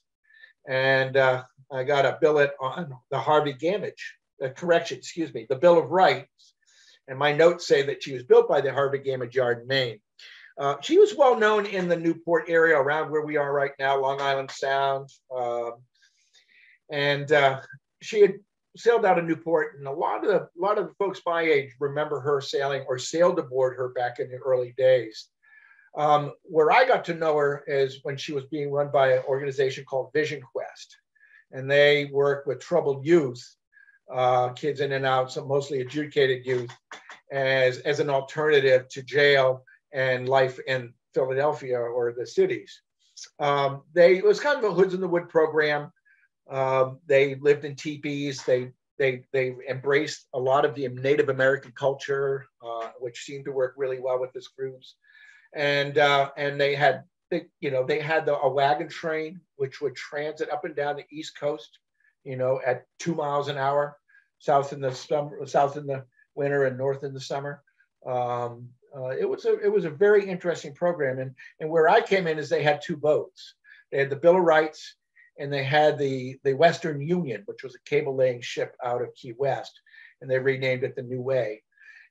and uh, I got a billet on the Harvey Gamage. Uh, correction, excuse me, the Bill of Rights and my notes say that she was built by the Harvey Gamage Yard in Maine. Uh, she was well known in the Newport area around where we are right now, Long Island Sound. Um, and uh, she had sailed out of Newport, and a lot of the, a lot of the folks my age remember her sailing or sailed aboard her back in the early days. Um, where I got to know her is when she was being run by an organization called Vision Quest, and they work with troubled youth uh, kids in and out, so mostly adjudicated youth, as, as an alternative to jail and life in Philadelphia or the cities. Um, they it was kind of a hoods in the wood program. Um, they lived in teepees. They they they embraced a lot of the Native American culture, uh, which seemed to work really well with this groups. And uh, and they had they, you know they had the, a wagon train which would transit up and down the East Coast, you know, at two miles an hour south in the summer, south in the winter and north in the summer. Um, uh, it was a it was a very interesting program. And and where I came in is they had two boats. They had the Bill of Rights, and they had the the Western Union, which was a cable laying ship out of Key West, and they renamed it the New Way.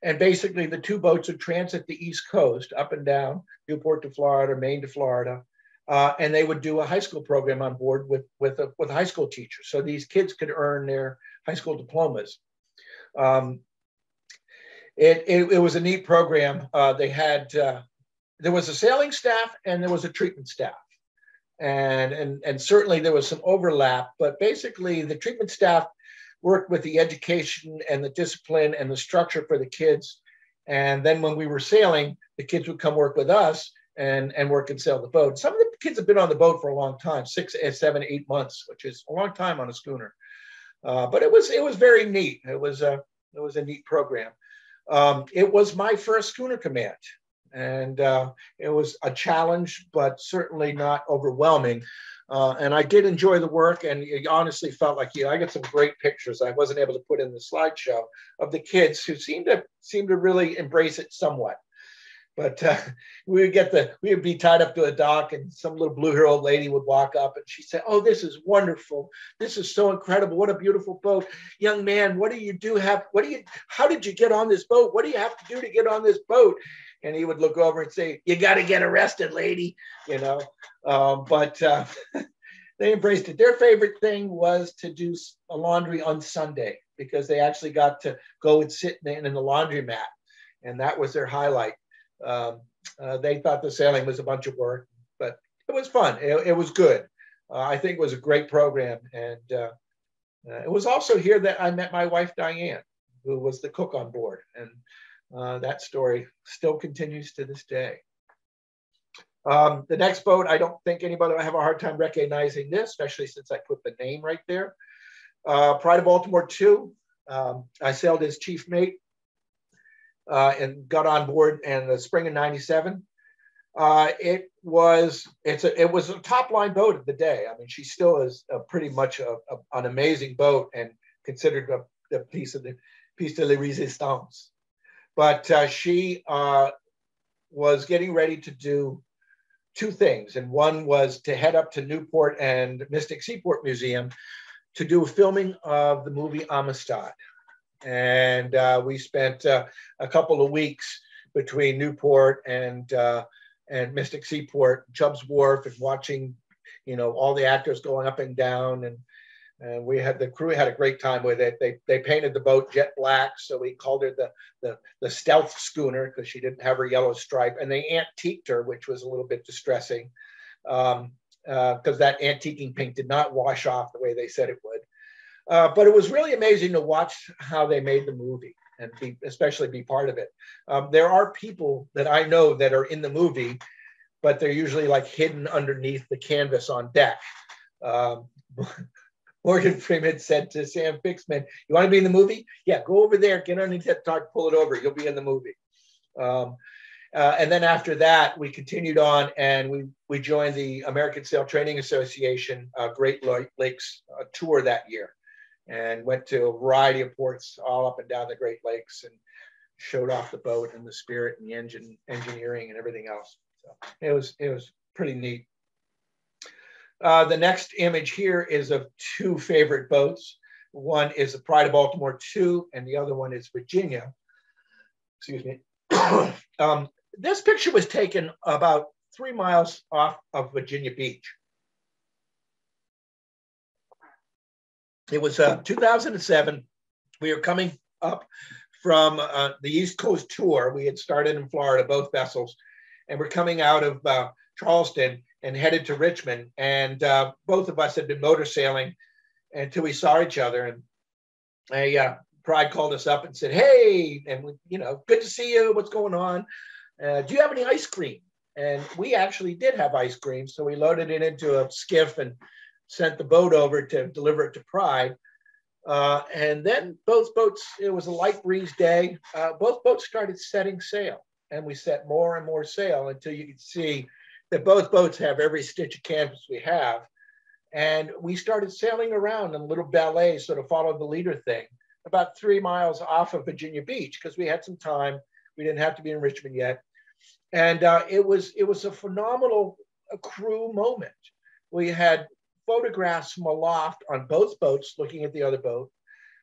And basically, the two boats would transit the East Coast up and down Newport to Florida, Maine to Florida, uh, and they would do a high school program on board with with a, with high school teachers. So these kids could earn their high school diplomas. Um, it, it, it, was a neat program. Uh, they had uh, there was a sailing staff and there was a treatment staff, and and and certainly there was some overlap. But basically, the treatment staff worked with the education and the discipline and the structure for the kids. And then when we were sailing, the kids would come work with us and and work and sail the boat. Some of the kids have been on the boat for a long time, six, seven, eight months, which is a long time on a schooner. Uh, but it was it was very neat. It was a it was a neat program. Um, it was my first schooner command, and uh, it was a challenge, but certainly not overwhelming. Uh, and I did enjoy the work, and it honestly felt like you. Know, I got some great pictures I wasn't able to put in the slideshow of the kids who seemed to seem to really embrace it somewhat. But uh, we would get the, we would be tied up to a dock, and some little blue-haired old lady would walk up, and she'd say, "Oh, this is wonderful! This is so incredible! What a beautiful boat, young man! What do you do? Have what do you? How did you get on this boat? What do you have to do to get on this boat?" And he would look over and say, "You got to get arrested, lady," you know. Um, but uh, they embraced it. Their favorite thing was to do a laundry on Sunday because they actually got to go and sit in the laundromat, and that was their highlight. Um, uh, they thought the sailing was a bunch of work, but it was fun. It, it was good. Uh, I think it was a great program. And uh, uh, it was also here that I met my wife, Diane, who was the cook on board. And uh, that story still continues to this day. Um, the next boat, I don't think anybody will have a hard time recognizing this, especially since I put the name right there. Uh, Pride of Baltimore 2. Um, I sailed as chief mate uh, and got on board in the spring of 97. Uh, it was it's a, it was a top line boat of the day. I mean, she still is pretty much a, a, an amazing boat and considered a, a piece of the piece de la résistance. But uh, she uh, was getting ready to do two things, and one was to head up to Newport and Mystic Seaport Museum to do a filming of the movie Amistad and uh, we spent uh, a couple of weeks between Newport and uh, and Mystic Seaport, Chubb's Wharf, and watching, you know, all the actors going up and down, and and we had the crew had a great time with it. They they painted the boat jet black, so we called her the the, the stealth schooner because she didn't have her yellow stripe, and they antiqued her, which was a little bit distressing. Um, because uh, that antiquing paint did not wash off the way they said it would. Uh, but it was really amazing to watch how they made the movie and be, especially be part of it. Um, there are people that I know that are in the movie, but they're usually like hidden underneath the canvas on deck. Um, Morgan Freeman said to Sam Fixman, "You want to be in the movie? Yeah, go over there, get underneath that tarp, pull it over. You'll be in the movie." Um, uh, and then after that, we continued on and we we joined the American Sail Training Association uh, Great Lakes uh, tour that year and went to a variety of ports all up and down the Great Lakes and showed off the boat and the spirit and the engine engineering and everything else. So it was it was pretty neat. Uh, the next image here is of two favorite boats. One is the Pride of Baltimore 2, and the other one is Virginia. Excuse me. um, this picture was taken about three miles off of Virginia Beach. It was uh, 2007. We were coming up from uh, the East Coast tour. We had started in Florida, both vessels, and we're coming out of uh, Charleston and headed to Richmond. And uh, both of us had been motor sailing until we saw each other. And a uh, Pride called us up and said, "Hey, and we, you know, good to see you. What's going on? Uh, do you have any ice cream?" And we actually did have ice cream, so we loaded it into a skiff and sent the boat over to deliver it to Pride. Uh, and then both boats, it was a light breeze day, uh, both boats started setting sail. And we set more and more sail until you could see that both boats have every stitch of canvas we have. And we started sailing around in a little ballet, sort of follow the leader thing, about three miles off of Virginia Beach, because we had some time. We didn't have to be in Richmond yet, and uh, it was it was a phenomenal uh, crew moment. We had photographs from aloft on both boats, looking at the other boat.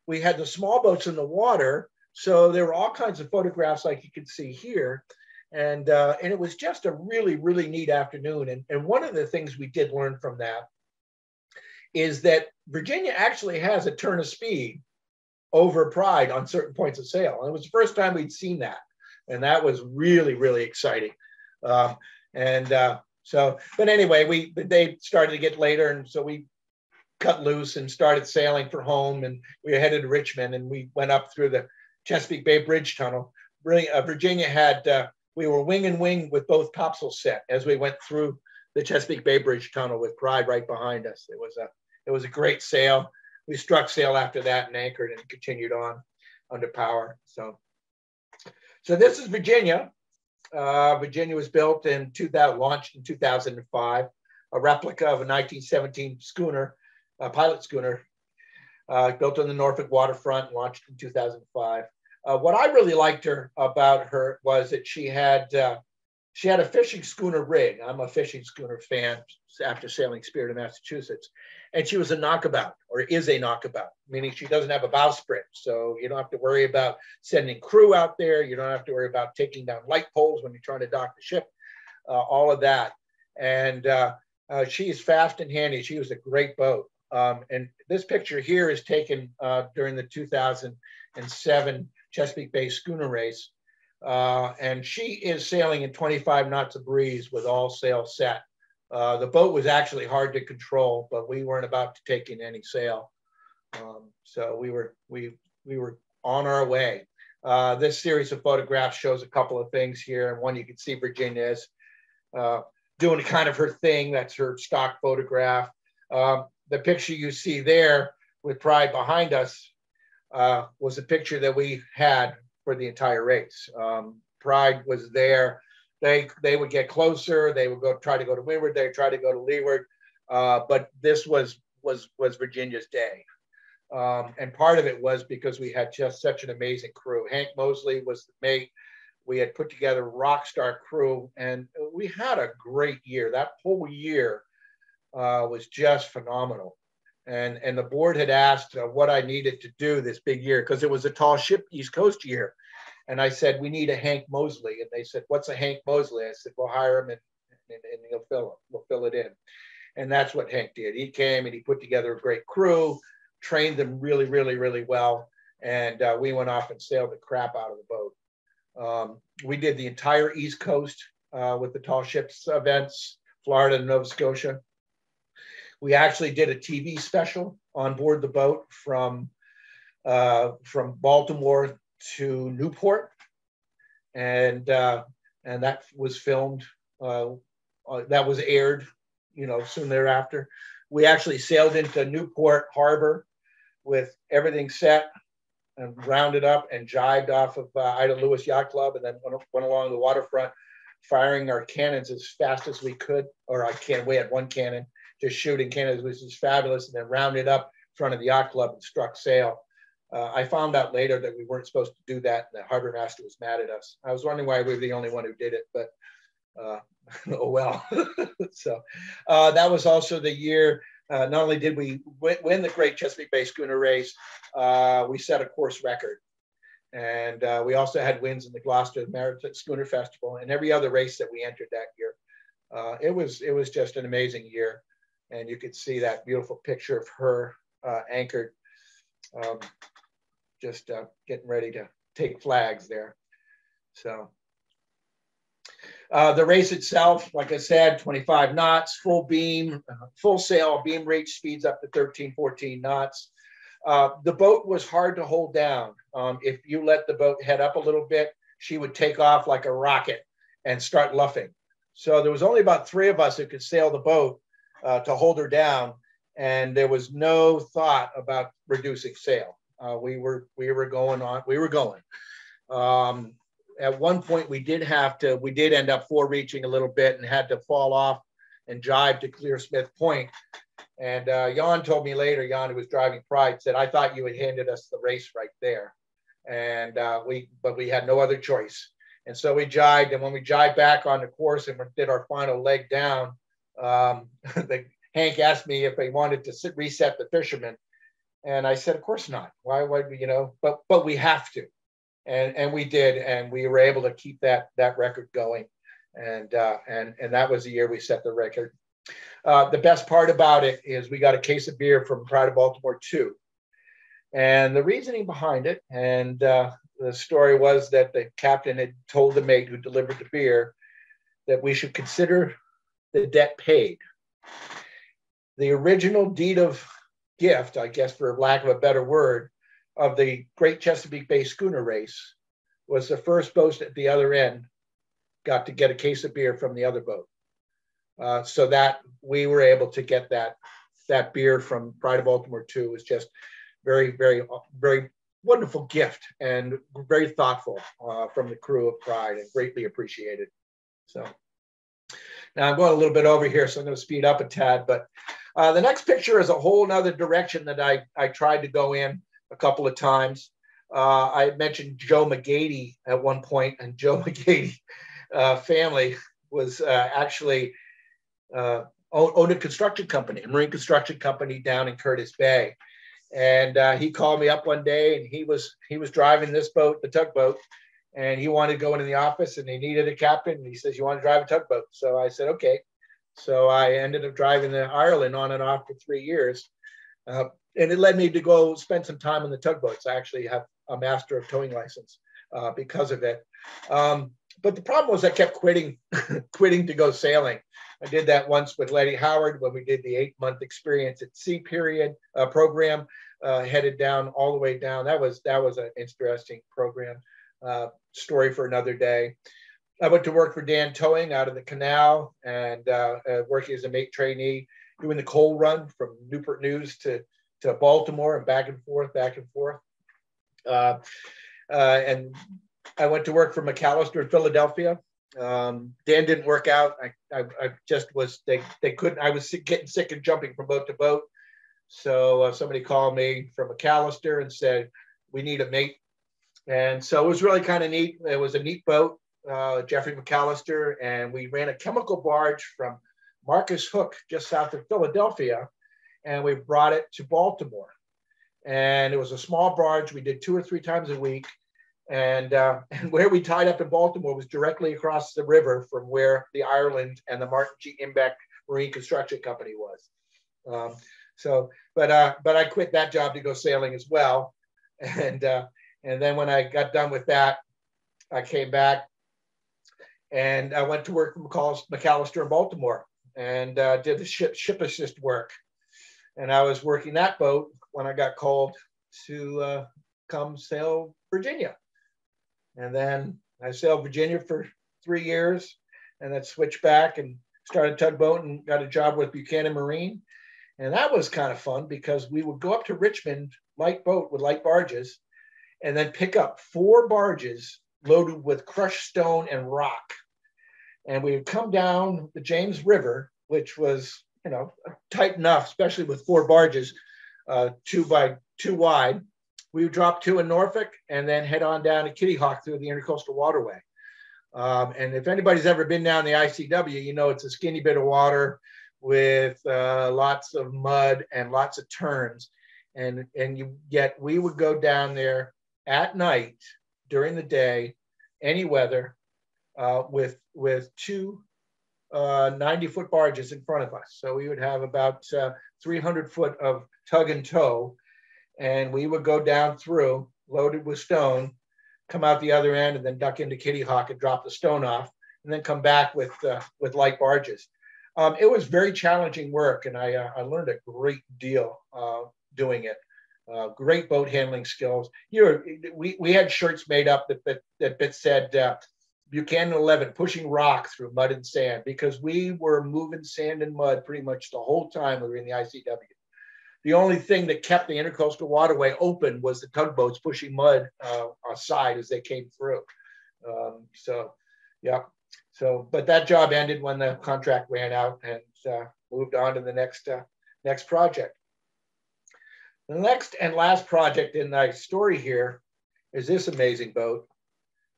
We had the small boats in the water, so there were all kinds of photographs like you can see here. And, uh, and it was just a really, really neat afternoon. And, and one of the things we did learn from that is that Virginia actually has a turn of speed over Pride on certain points of sail. And it was the first time we'd seen that. And that was really, really exciting. Uh, and uh, so, but anyway, we the day started to get later, and so we cut loose and started sailing for home. And we were headed to Richmond, and we went up through the Chesapeake Bay Bridge Tunnel. Uh, Virginia had uh, we were wing and wing with both topsails set as we went through the Chesapeake Bay Bridge Tunnel with Pride right behind us. It was a it was a great sail. We struck sail after that and anchored and continued on under power. So, so this is Virginia. Uh, Virginia was built in 2000, launched in 2005, a replica of a 1917 schooner, a pilot schooner, uh, built on the Norfolk waterfront, launched in 2005. Uh, what I really liked her about her was that she had uh, she had a fishing schooner rig. I'm a fishing schooner fan after sailing Spirit of Massachusetts. And she was a knockabout or is a knockabout, meaning she doesn't have a bowsprit. So you don't have to worry about sending crew out there. You don't have to worry about taking down light poles when you're trying to dock the ship, uh, all of that. And uh, uh, she's fast and handy. She was a great boat. Um, and this picture here is taken uh, during the 2007 Chesapeake Bay schooner race. Uh, and she is sailing in 25 knots of breeze with all sail set. Uh, the boat was actually hard to control, but we weren't about to take in any sail. Um, so we were we we were on our way. Uh, this series of photographs shows a couple of things here, and one you can see Virginia is uh, doing kind of her thing. That's her stock photograph. Um, the picture you see there with Pride behind us uh, was a picture that we had for the entire race. Um, Pride was there. They they would get closer. They would go try to go to windward. They try to go to leeward. Uh, but this was was was Virginia's day, um, and part of it was because we had just such an amazing crew. Hank Mosley was the mate. We had put together a rock star crew, and we had a great year. That whole year uh, was just phenomenal and and the board had asked uh, what I needed to do this big year because it was a tall ship East Coast year, and I said we need a Hank Mosley, and they said what's a Hank Mosley? I said we'll hire him and and, and he'll fill it. We'll fill it in, and that's what Hank did. He came and he put together a great crew, trained them really really really well, and uh, we went off and sailed the crap out of the boat. Um, we did the entire East Coast uh, with the tall ships events, Florida and Nova Scotia. We actually did a TV special on board the boat from uh, from Baltimore to Newport, and uh, and that was filmed. Uh, uh, that was aired, you know, soon thereafter. We actually sailed into Newport Harbor with everything set and rounded up and jibed off of uh, Ida Lewis Yacht Club, and then went, went along the waterfront, firing our cannons as fast as we could. Or I can't. We had one cannon just shooting cannons, which is fabulous, and then rounded up in front of the yacht club and struck sail. Uh, I found out later that we weren't supposed to do that, and the harbor master was mad at us. I was wondering why we were the only one who did it, but uh, oh well. so uh, that was also the year. Uh, not only did we win, the Great Chesapeake Bay Schooner Race, uh, we set a course record. And uh, we also had wins in the Gloucester Maritime Schooner Festival and every other race that we entered that year. it was it was just an amazing year and you could see that beautiful picture of her uh, anchored, um, just uh, getting ready to take flags there. So uh, the race itself, like I said, 25 knots, full beam, uh, full sail, beam reach speeds up to 13, 14 knots. Uh, the boat was hard to hold down. Um, if you let the boat head up a little bit, she would take off like a rocket and start luffing. So there was only about three of us who could sail the boat uh, to hold her down, and there was no thought about reducing sail. Uh, we were we were going on. We were going. Um, at one point, we did have to. We did end up fore reaching a little bit and had to fall off and jibe to Clear Smith Point. And uh, Jan told me later, Jan, who was driving Pride, said, "I thought you had handed us the race right there." And uh, we, but we had no other choice. And so we jibed, and when we jibed back on the course and did our final leg down, um, the, Hank asked me if I wanted to sit, reset the fishermen, and I said, "Of course not. Why would we? You know, but but we have to." And and we did, and we were able to keep that that record going, and uh, and and that was the year we set the record. Uh, the best part about it is we got a case of beer from Pride of Baltimore too, and the reasoning behind it, and uh, the story was that the captain had told the mate who delivered the beer that we should consider the debt paid. The original deed of gift, I guess for lack of a better word, of the Great Chesapeake Bay schooner race was the first boat at the other end got to get a case of beer from the other boat. Uh, so that we were able to get that that beer from Pride of Baltimore too was just very, very, very wonderful gift and very thoughtful uh, from the crew of Pride and greatly appreciated. So now I'm going a little bit over here, so I'm going to speed up a tad. But uh, the next picture is a whole nother direction that I, I tried to go in a couple of times. Uh, I mentioned Joe McGady at one point, and Joe McGady uh, family was uh, actually uh, owned a construction company, a marine construction company down in Curtis Bay. And uh, he called me up one day, and he was he was driving this boat, the tugboat, and he wanted to go into the office, and he needed a captain. And he says, "You want to drive a tugboat?" So I said, "Okay." So I ended up driving the Ireland on and off for three years, uh, and it led me to go spend some time in the tugboats. I actually have a master of towing license uh, because of it. Um, but the problem was I kept quitting, quitting to go sailing. I did that once with Lettie Howard when we did the eight month experience at sea period uh, program, uh, headed down all the way down. That was that was an interesting program. Uh, story for another day. I went to work for Dann Towing out of the canal and uh, uh, working as a mate trainee, doing the coal run from Newport News to to Baltimore and back and forth, back and forth. Uh, and I went to work for McAllister in Philadelphia um, Dann didn't work out. I, I, I, just was they they couldn't. I was getting sick and jumping from boat to boat. So uh, somebody called me from McAllister and said we need a mate. And so it was really kind of neat. It was a neat boat, uh, Jeffrey McAllister, and we ran a chemical barge from Marcus Hook, just south of Philadelphia, and we brought it to Baltimore. And it was a small barge. We did two or three times a week and, uh, and where we tied up in Baltimore was directly across the river from where the Ireland and the Martin G. Imbach Marine Construction Company was. Um, so, but uh, but I quit that job to go sailing as well, and uh, and then when I got done with that, I came back, and I went to work for McAllister in Baltimore, and uh, did the ship ship assist work, and I was working that boat when I got called to uh, come sail Virginia. And then I sailed Virginia for three years and then switched back and started tugboat and got a job with Buchanan Marine. And that was kind of fun because we would go up to Richmond, light boat with light barges, and then pick up four barges loaded with crushed stone and rock. And we would come down the James River, which was, you know, tight enough, especially with four barges, uh, two by two wide we would drop two in Norfolk and then head on down to Kitty Hawk through the Intercoastal Waterway. Um, and if anybody's ever been down the ICW, you know it's a skinny bit of water with uh, lots of mud and lots of turns. And, and you yet we would go down there at night during the day, any weather, uh, with with two uh, 90 foot barges in front of us. So we would have about uh, 300 foot of tug and tow and we would go down through loaded with stone, come out the other end, and then duck into Kitty Hawk and drop the stone off, and then come back with uh, with light barges. Um, it was very challenging work, and I, I learned a great deal doing it. Uh, great boat handling skills. You know, we, we had shirts made up that that, that said uh, Buchanan 11 pushing rock through mud and sand because we were moving sand and mud pretty much the whole time we were in the ICW the only thing that kept the intercoastal waterway open was the tugboats pushing mud uh, aside as they came through. Um, so, yeah. So, but that job ended when the contract ran out and uh, moved on to the next uh, next project. The next and last project in the story here is this amazing boat.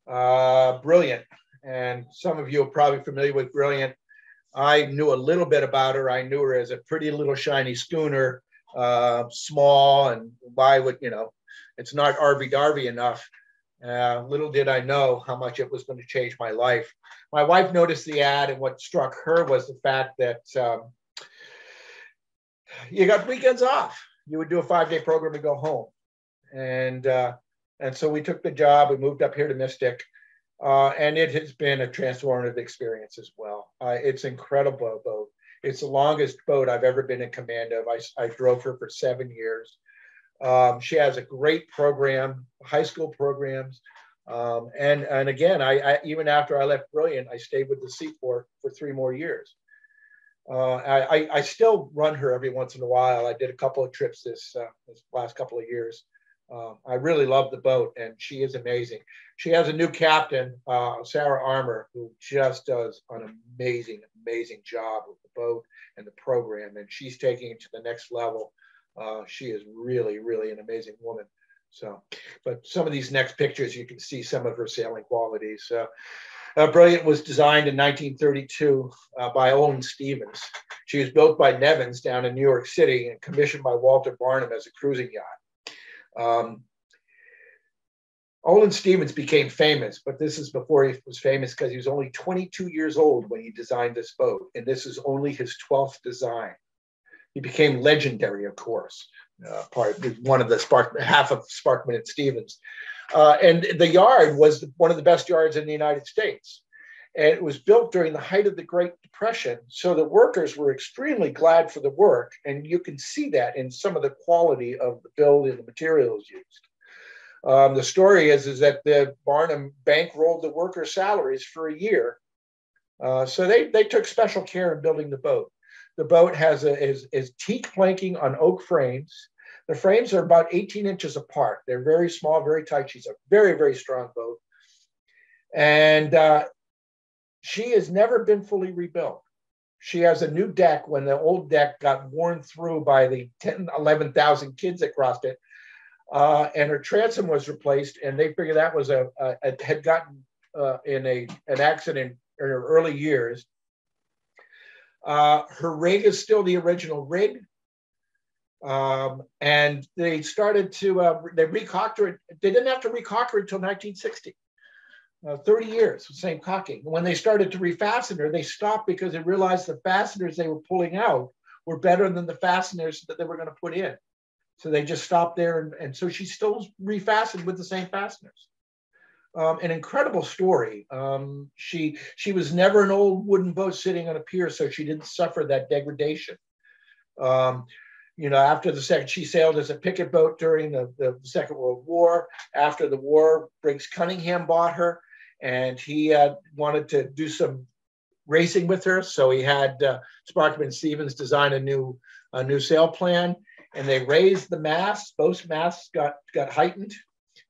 uh, brilliant. And some of you are probably familiar with Brilliant. I knew a little bit about her. I knew her as a pretty little shiny schooner, uh, small, and why would, you know, it's not RV Darby enough. Uh, little did I know how much it was going to change my life. My wife noticed the ad, and what struck her was the fact that um, you got weekends off. You would do a five day program and go home. And, uh, and so we took the job. We moved up here to Mystic. Uh, and it has been a transformative experience as well. Uh, it's incredible boat. It's the longest boat I've ever been in command of. I, I drove her for seven years. Um, she has a great program, high school programs. Um, and, and again, I, I, even after I left Brilliant, I stayed with the Seaport for three more years. Uh, I, I, still run her every once in a while. I did a couple of trips this, uh, this last couple of years. Uh, I really love the boat, and she is amazing. She has a new captain, uh, Sarah Armour, who just does an amazing, amazing job with the boat and the program, and she's taking it to the next level. Uh, she is really, really an amazing woman. So, but some of these next pictures, you can see some of her sailing qualities. Uh, Brilliant was designed in 1932 uh, by Olin Stephens. She was built by Nevins down in New York City and commissioned by Walter Barnum as a cruising yacht. Um, Olin Stephens became famous, but this is before he was famous because he was only 22 years old when he designed this boat, and this is only his 12th design. He became legendary, of course, uh, part one of the Spark, half of Sparkman and Stephens. Uh, and the yard was one of the best yards in the United States. And it was built during the height of the Great Depression. So the workers were extremely glad for the work. And you can see that in some of the quality of the build and the materials used. Um, the story is, is that the Barnum bankrolled the workers' salaries for a year. Uh, so they, they took special care in building the boat. The boat has a, is, is teak planking on oak frames. The frames are about 18 inches apart. They're very small, very tight. She's a very, very strong boat. And uh, she has never been fully rebuilt. She has a new deck when the old deck got worn through by the 10, 11,000 kids that crossed it. Uh, and her transom was replaced, and they figured that was a, a, a had gotten uh, in a an accident in her early years. Uh, her rig is still the original rig. Um, and they started to, uh, they recaulked it. They didn't have to recaulk it until 1960. Uh, 30 years, same caulking. When they started to refasten her, they stopped because they realized the fasteners they were pulling out were better than the fasteners that they were going to put in. So they just stopped there. And, and so she still refastened with the same fasteners. Um, an incredible story. Um, she she was never an old wooden boat sitting on a pier, so she didn't suffer that degradation. Um, you know, after the second, she sailed as a picket boat during the, the Second World War. After the war, Briggs Cunningham bought her, and he uh, wanted to do some racing with her. So he had uh, Sparkman Stephens design a new a new sail plan, and they raised the masts. Both masts got got heightened.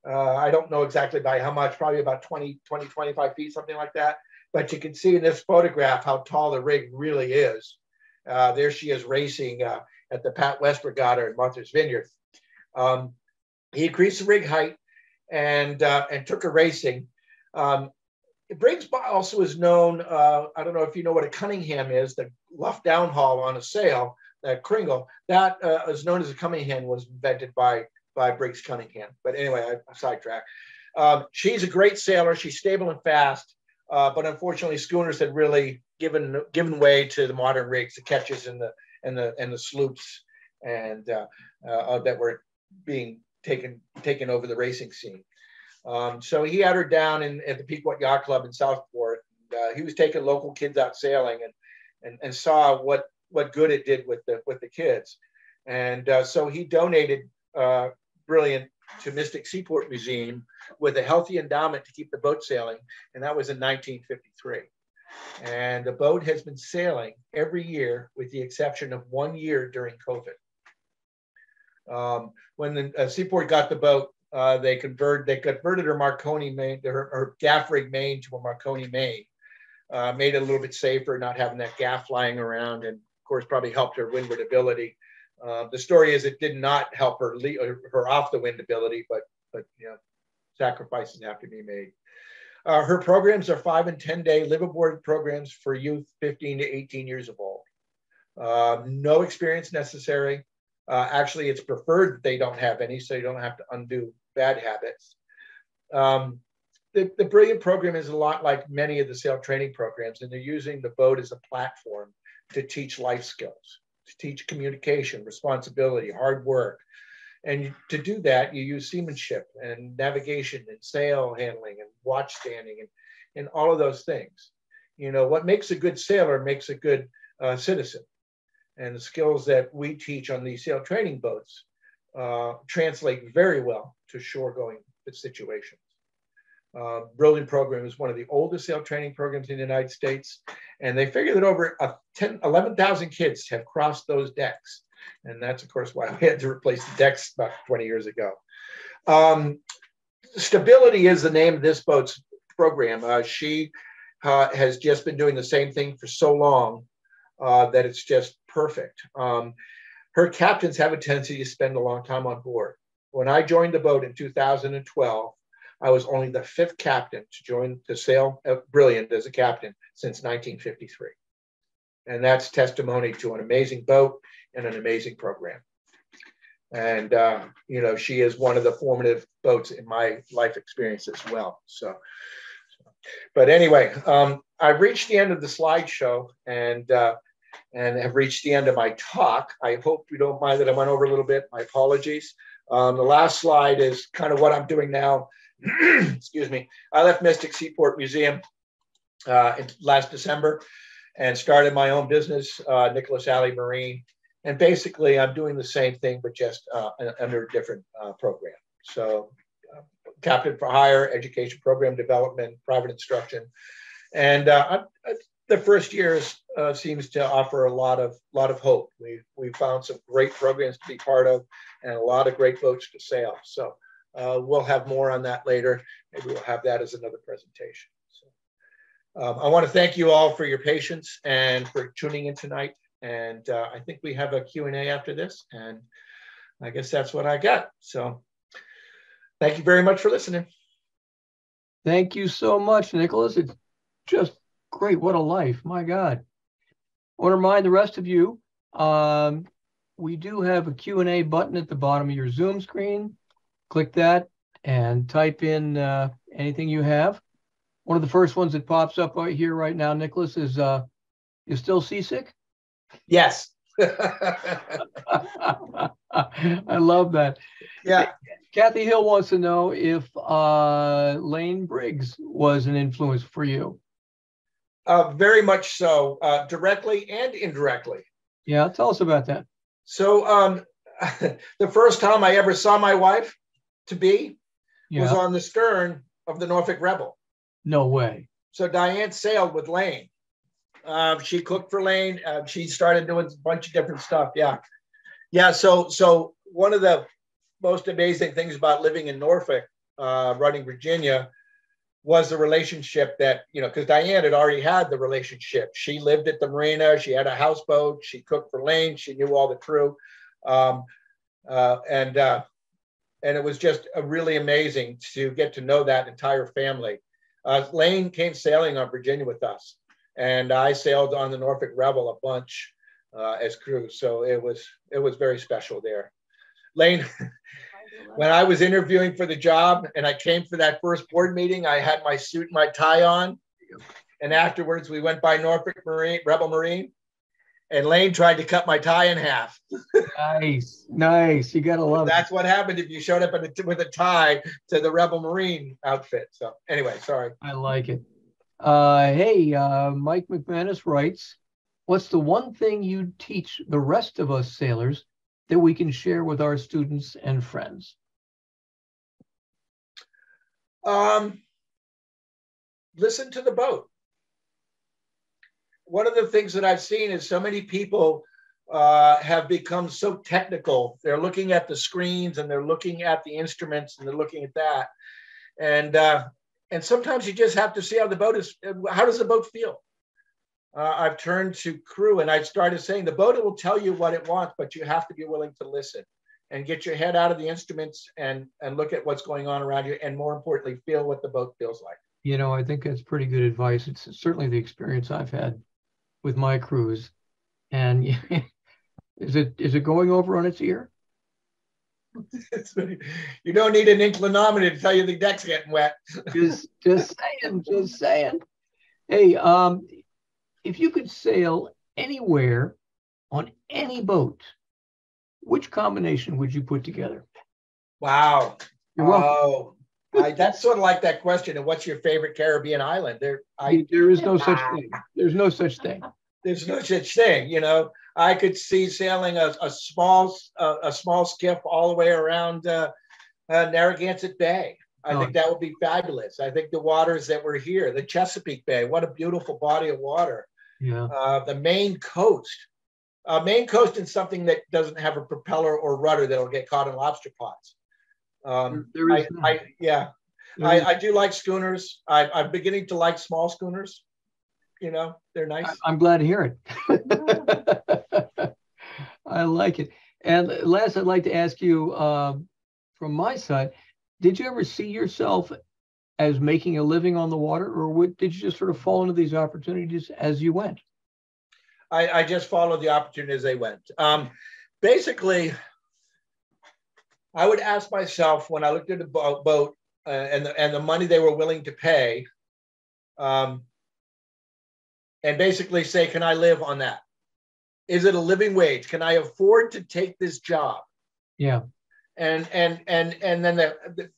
Uh, I don't know exactly by how much, probably about 20, 20, 25 feet, something like that. But you can see in this photograph how tall the rig really is. Uh, there she is racing uh, at the Pat West Regatta in Martha's Vineyard. Um, he increased the rig height and uh, and took her racing. Um, Briggs also is known. Uh, I don't know if you know what a Cunningham is. The luff downhaul on a sail, that cringle, that uh, is known as a Cunningham, was invented by by Briggs Cunningham. But anyway, I, I sidetrack. Um, she's a great sailor. She's stable and fast. Uh, but unfortunately, schooners had really given given way to the modern rigs, the ketches and the and the and the sloops, and uh, uh, that were being taken taken over the racing scene. Um, so he had her down in at the Pequot Yacht Club in Southport. And, uh, he was taking local kids out sailing and, and and saw what what good it did with the with the kids, and uh, so he donated uh, Brilliant to Mystic Seaport Museum with a healthy endowment to keep the boat sailing, and that was in 1953. And the boat has been sailing every year, with the exception of one year during COVID. Um, when the uh, Seaport got the boat, uh, they converted they converted her Marconi main, her, her gaff rig main to a Marconi main, uh, made it a little bit safer, not having that gaff flying around, and of course probably helped her windward ability. Uh, the story is it did not help her lead, her off the wind ability, but but you know sacrifices have to be made. Uh, her programs are five and 10 day live aboard programs for youth 15 to 18 years of old. Uh, no experience necessary. Uh, actually, it's preferred that they don't have any, so you don't have to undo bad habits. Um, the, the Brilliant program is a lot like many of the sail training programs, and they're using the boat as a platform to teach life skills, to teach communication, responsibility, hard work. And to do that, you use seamanship and navigation and sail handling and watch standing and, and all of those things. You know, what makes a good sailor makes a good uh, citizen. And the skills that we teach on these sail training boats uh, translate very well to shore going situations. Uh, Brilliant program is one of the oldest sail training programs in the United States. And they figure that over 11,000 kids have crossed those decks. And that's, of course, why we had to replace the decks about 20 years ago. Um, Stability is the name of this boat's program. Uh, she uh, has just been doing the same thing for so long uh, that it's just perfect. Um, her captains have a tendency to spend a long time on board. When I joined the boat in 2012, I was only the fifth captain to join to sail Brilliant as a captain since 1953. And that's testimony to an amazing boat and an amazing program. And, uh, you know, she is one of the formative boats in my life experience as well. So, but anyway, um, I've reached the end of the slideshow and, uh, and have reached the end of my talk. I hope you don't mind that I went over a little bit. My apologies. Um, the last slide is kind of what I'm doing now. Excuse me. I left Mystic Seaport Museum uh, last December and started my own business, uh, Nicholas Alley Marine. And basically, I'm doing the same thing, but just uh, under a different uh, program. So, uh, captain for hire, education program development, private instruction. And uh, I, I, the first years uh, seems to offer a lot of lot of hope. We we found some great programs to be part of, and a lot of great boats to sail. So uh, we'll have more on that later. Maybe we'll have that as another presentation. So um, I want to thank you all for your patience and for tuning in tonight. And uh, I think we have a Q&A after this. And I guess that's what I got. So thank you very much for listening. Thank you so much, Nicholas. It's just great. What a life. My God. I want to remind the rest of you, um, we do have a Q&A button at the bottom of your Zoom screen. Click that and type in uh, anything you have. One of the first ones that pops up right here right now, Nicholas, is uh, you still seasick? Yes. I love that. Yeah. Kathy Hill wants to know if uh, Lane Briggs was an influence for you. Uh, very much so, uh, directly and indirectly. Yeah, tell us about that. So, um, the first time I ever saw my wife to be yeah. was on the stern of the Norfolk Rebel. No way. So Diane sailed with Lane. Uh, she cooked for Lane. Uh, she started doing a bunch of different stuff. Yeah, yeah. So, so one of the most amazing things about living in Norfolk, uh, running Virginia, was the relationship that you know because diane had already had the relationship she lived at the marina she had a houseboat she cooked for lane she knew all the crew um, uh, and uh, and it was just really amazing to get to know that entire family. Uh, lane came sailing on virginia with us and i sailed on the norfolk rebel a bunch uh, as crew. So it was it was very special there. Lane when I was interviewing for the job and I came for that first board meeting, I had my suit and my tie on. And afterwards, we went by Norfolk Marine, Rebel Marine, and Lane tried to cut my tie in half. nice, nice. You gotta love That's it. what happened if you showed up a, with a tie to the Rebel Marine outfit. So anyway, sorry. I like it. Uh, hey, uh, Mike McManus writes, "What's the one thing you teach the rest of us sailors that we can share with our students and friends? Um, listen to the boat. One of the things that I've seen is so many people uh, have become so technical. They're looking at the screens and they're looking at the instruments and they're looking at that. And uh, and sometimes you just have to see how the boat is. How does the boat feel? uh, I've turned to crew and I started saying the boat will tell you what it wants, but you have to be willing to listen and get your head out of the instruments and, and look at what's going on around you. And more importantly, feel what the boat feels like. You know, I think that's pretty good advice. It's certainly the experience I've had with my crews. And is it is it going over on its ear? you don't need an inclinometer to tell you the deck's getting wet. just just saying, just saying. Hey, um, if you could sail anywhere on any boat, which combination would you put together? Wow. Oh, I, that's sort of like that question of what's your favorite Caribbean island? There, I, there is no such thing. There's no such thing. There's no such thing. You know, I could see sailing a, a small a, a small skiff all the way around uh, uh, Narragansett Bay. I oh. think that would be fabulous. I think the waters that were here, the Chesapeake Bay, what a beautiful body of water. Yeah. Uh, the Maine coast. Uh, Maine coast is something that doesn't have a propeller or rudder that'll get caught in lobster pots. Um, I, I, yeah, I, I, do like schooners. I, I'm beginning to like small schooners. You know, they're nice. I'm glad to hear it. I like it. And last, I'd like to ask you uh, from my side, did you ever see yourself as making a living on the water, or what, did you just sort of fall into these opportunities as you went? I, I just followed the opportunity as they went. Um, basically, I would ask myself when I looked at the boat uh, and the, and the money they were willing to pay, um, and basically say, can I live on that? Is it a living wage? Can I afford to take this job? Yeah. And and and and then the, the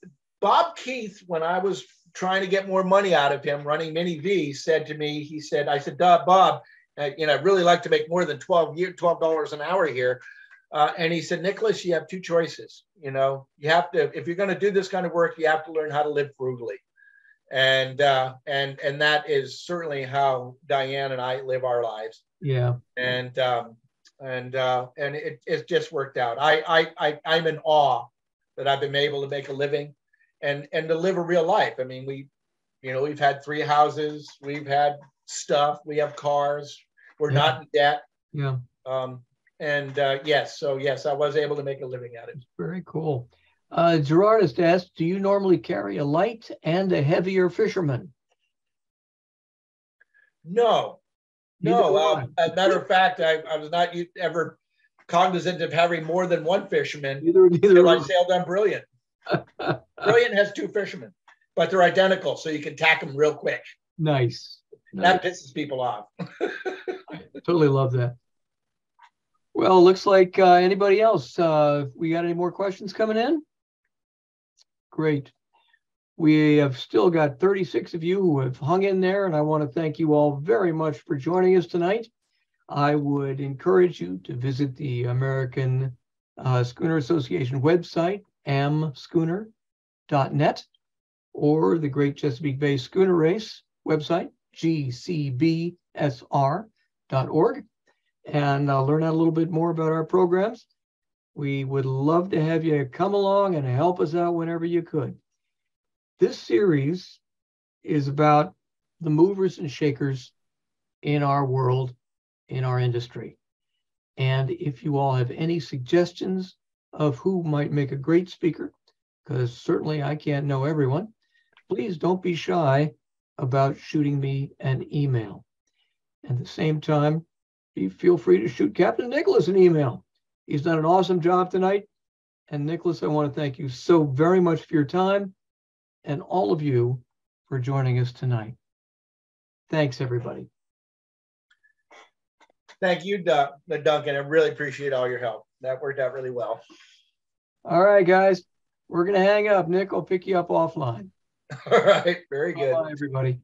Bob Keith, when I was trying to get more money out of him running Minnie V, said to me, he said, I said, Bob, uh, you know, I'd really like to make more than 12 year, $12 an hour here. Uh, and he said, Nicholas, you have two choices. You know, you have to, if you're going to do this kind of work, you have to learn how to live frugally. And, uh, and, and that is certainly how Diane and I live our lives. Yeah. And, um, and, uh, and it, it just worked out. I, I, I, I'm in awe that I've been able to make a living and, and to live a real life. I mean, we, you know, we've had three houses, we've had stuff, we have cars, we're yeah. not in debt. Yeah. Um, and uh, yes, so yes, I was able to make a living at it. Very cool. Uh, Gerard has asked, do you normally carry a light and a heavier fisherman? No, no. Um, as a matter of fact, I, I was not ever cognizant of having more than one fisherman neither, neither until I sailed on Brilliant. Brilliant has two fishermen, but they're identical, so you can tack them real quick. Nice. That pisses people off. I totally love that. Well, looks like uh, anybody else. Uh, we got any more questions coming in? Great. We have still got 36 of you who have hung in there, and I want to thank you all very much for joining us tonight. I would encourage you to visit the American uh, Schooner Association website, amschooner.net, or the Great Chesapeake Bay Schooner Race website, gcbsr.org and uh, learn out a little bit more about our programs. We would love to have you come along and help us out whenever you could. This series is about the movers and shakers in our world, in our industry. And if you all have any suggestions of who might make a great speaker, because certainly I can't know everyone, please don't be shy about shooting me an email. At the same time, feel free to shoot Captain Nicholas an email. He's done an awesome job tonight. And Nicholas, I want to thank you so very much for your time and all of you for joining us tonight. Thanks, everybody. Thank you, uh, Duncan. I really appreciate all your help. That worked out really well. All right, guys. We're going to hang up. Nick, I'll pick you up offline. All right. Very good. Bye, everybody.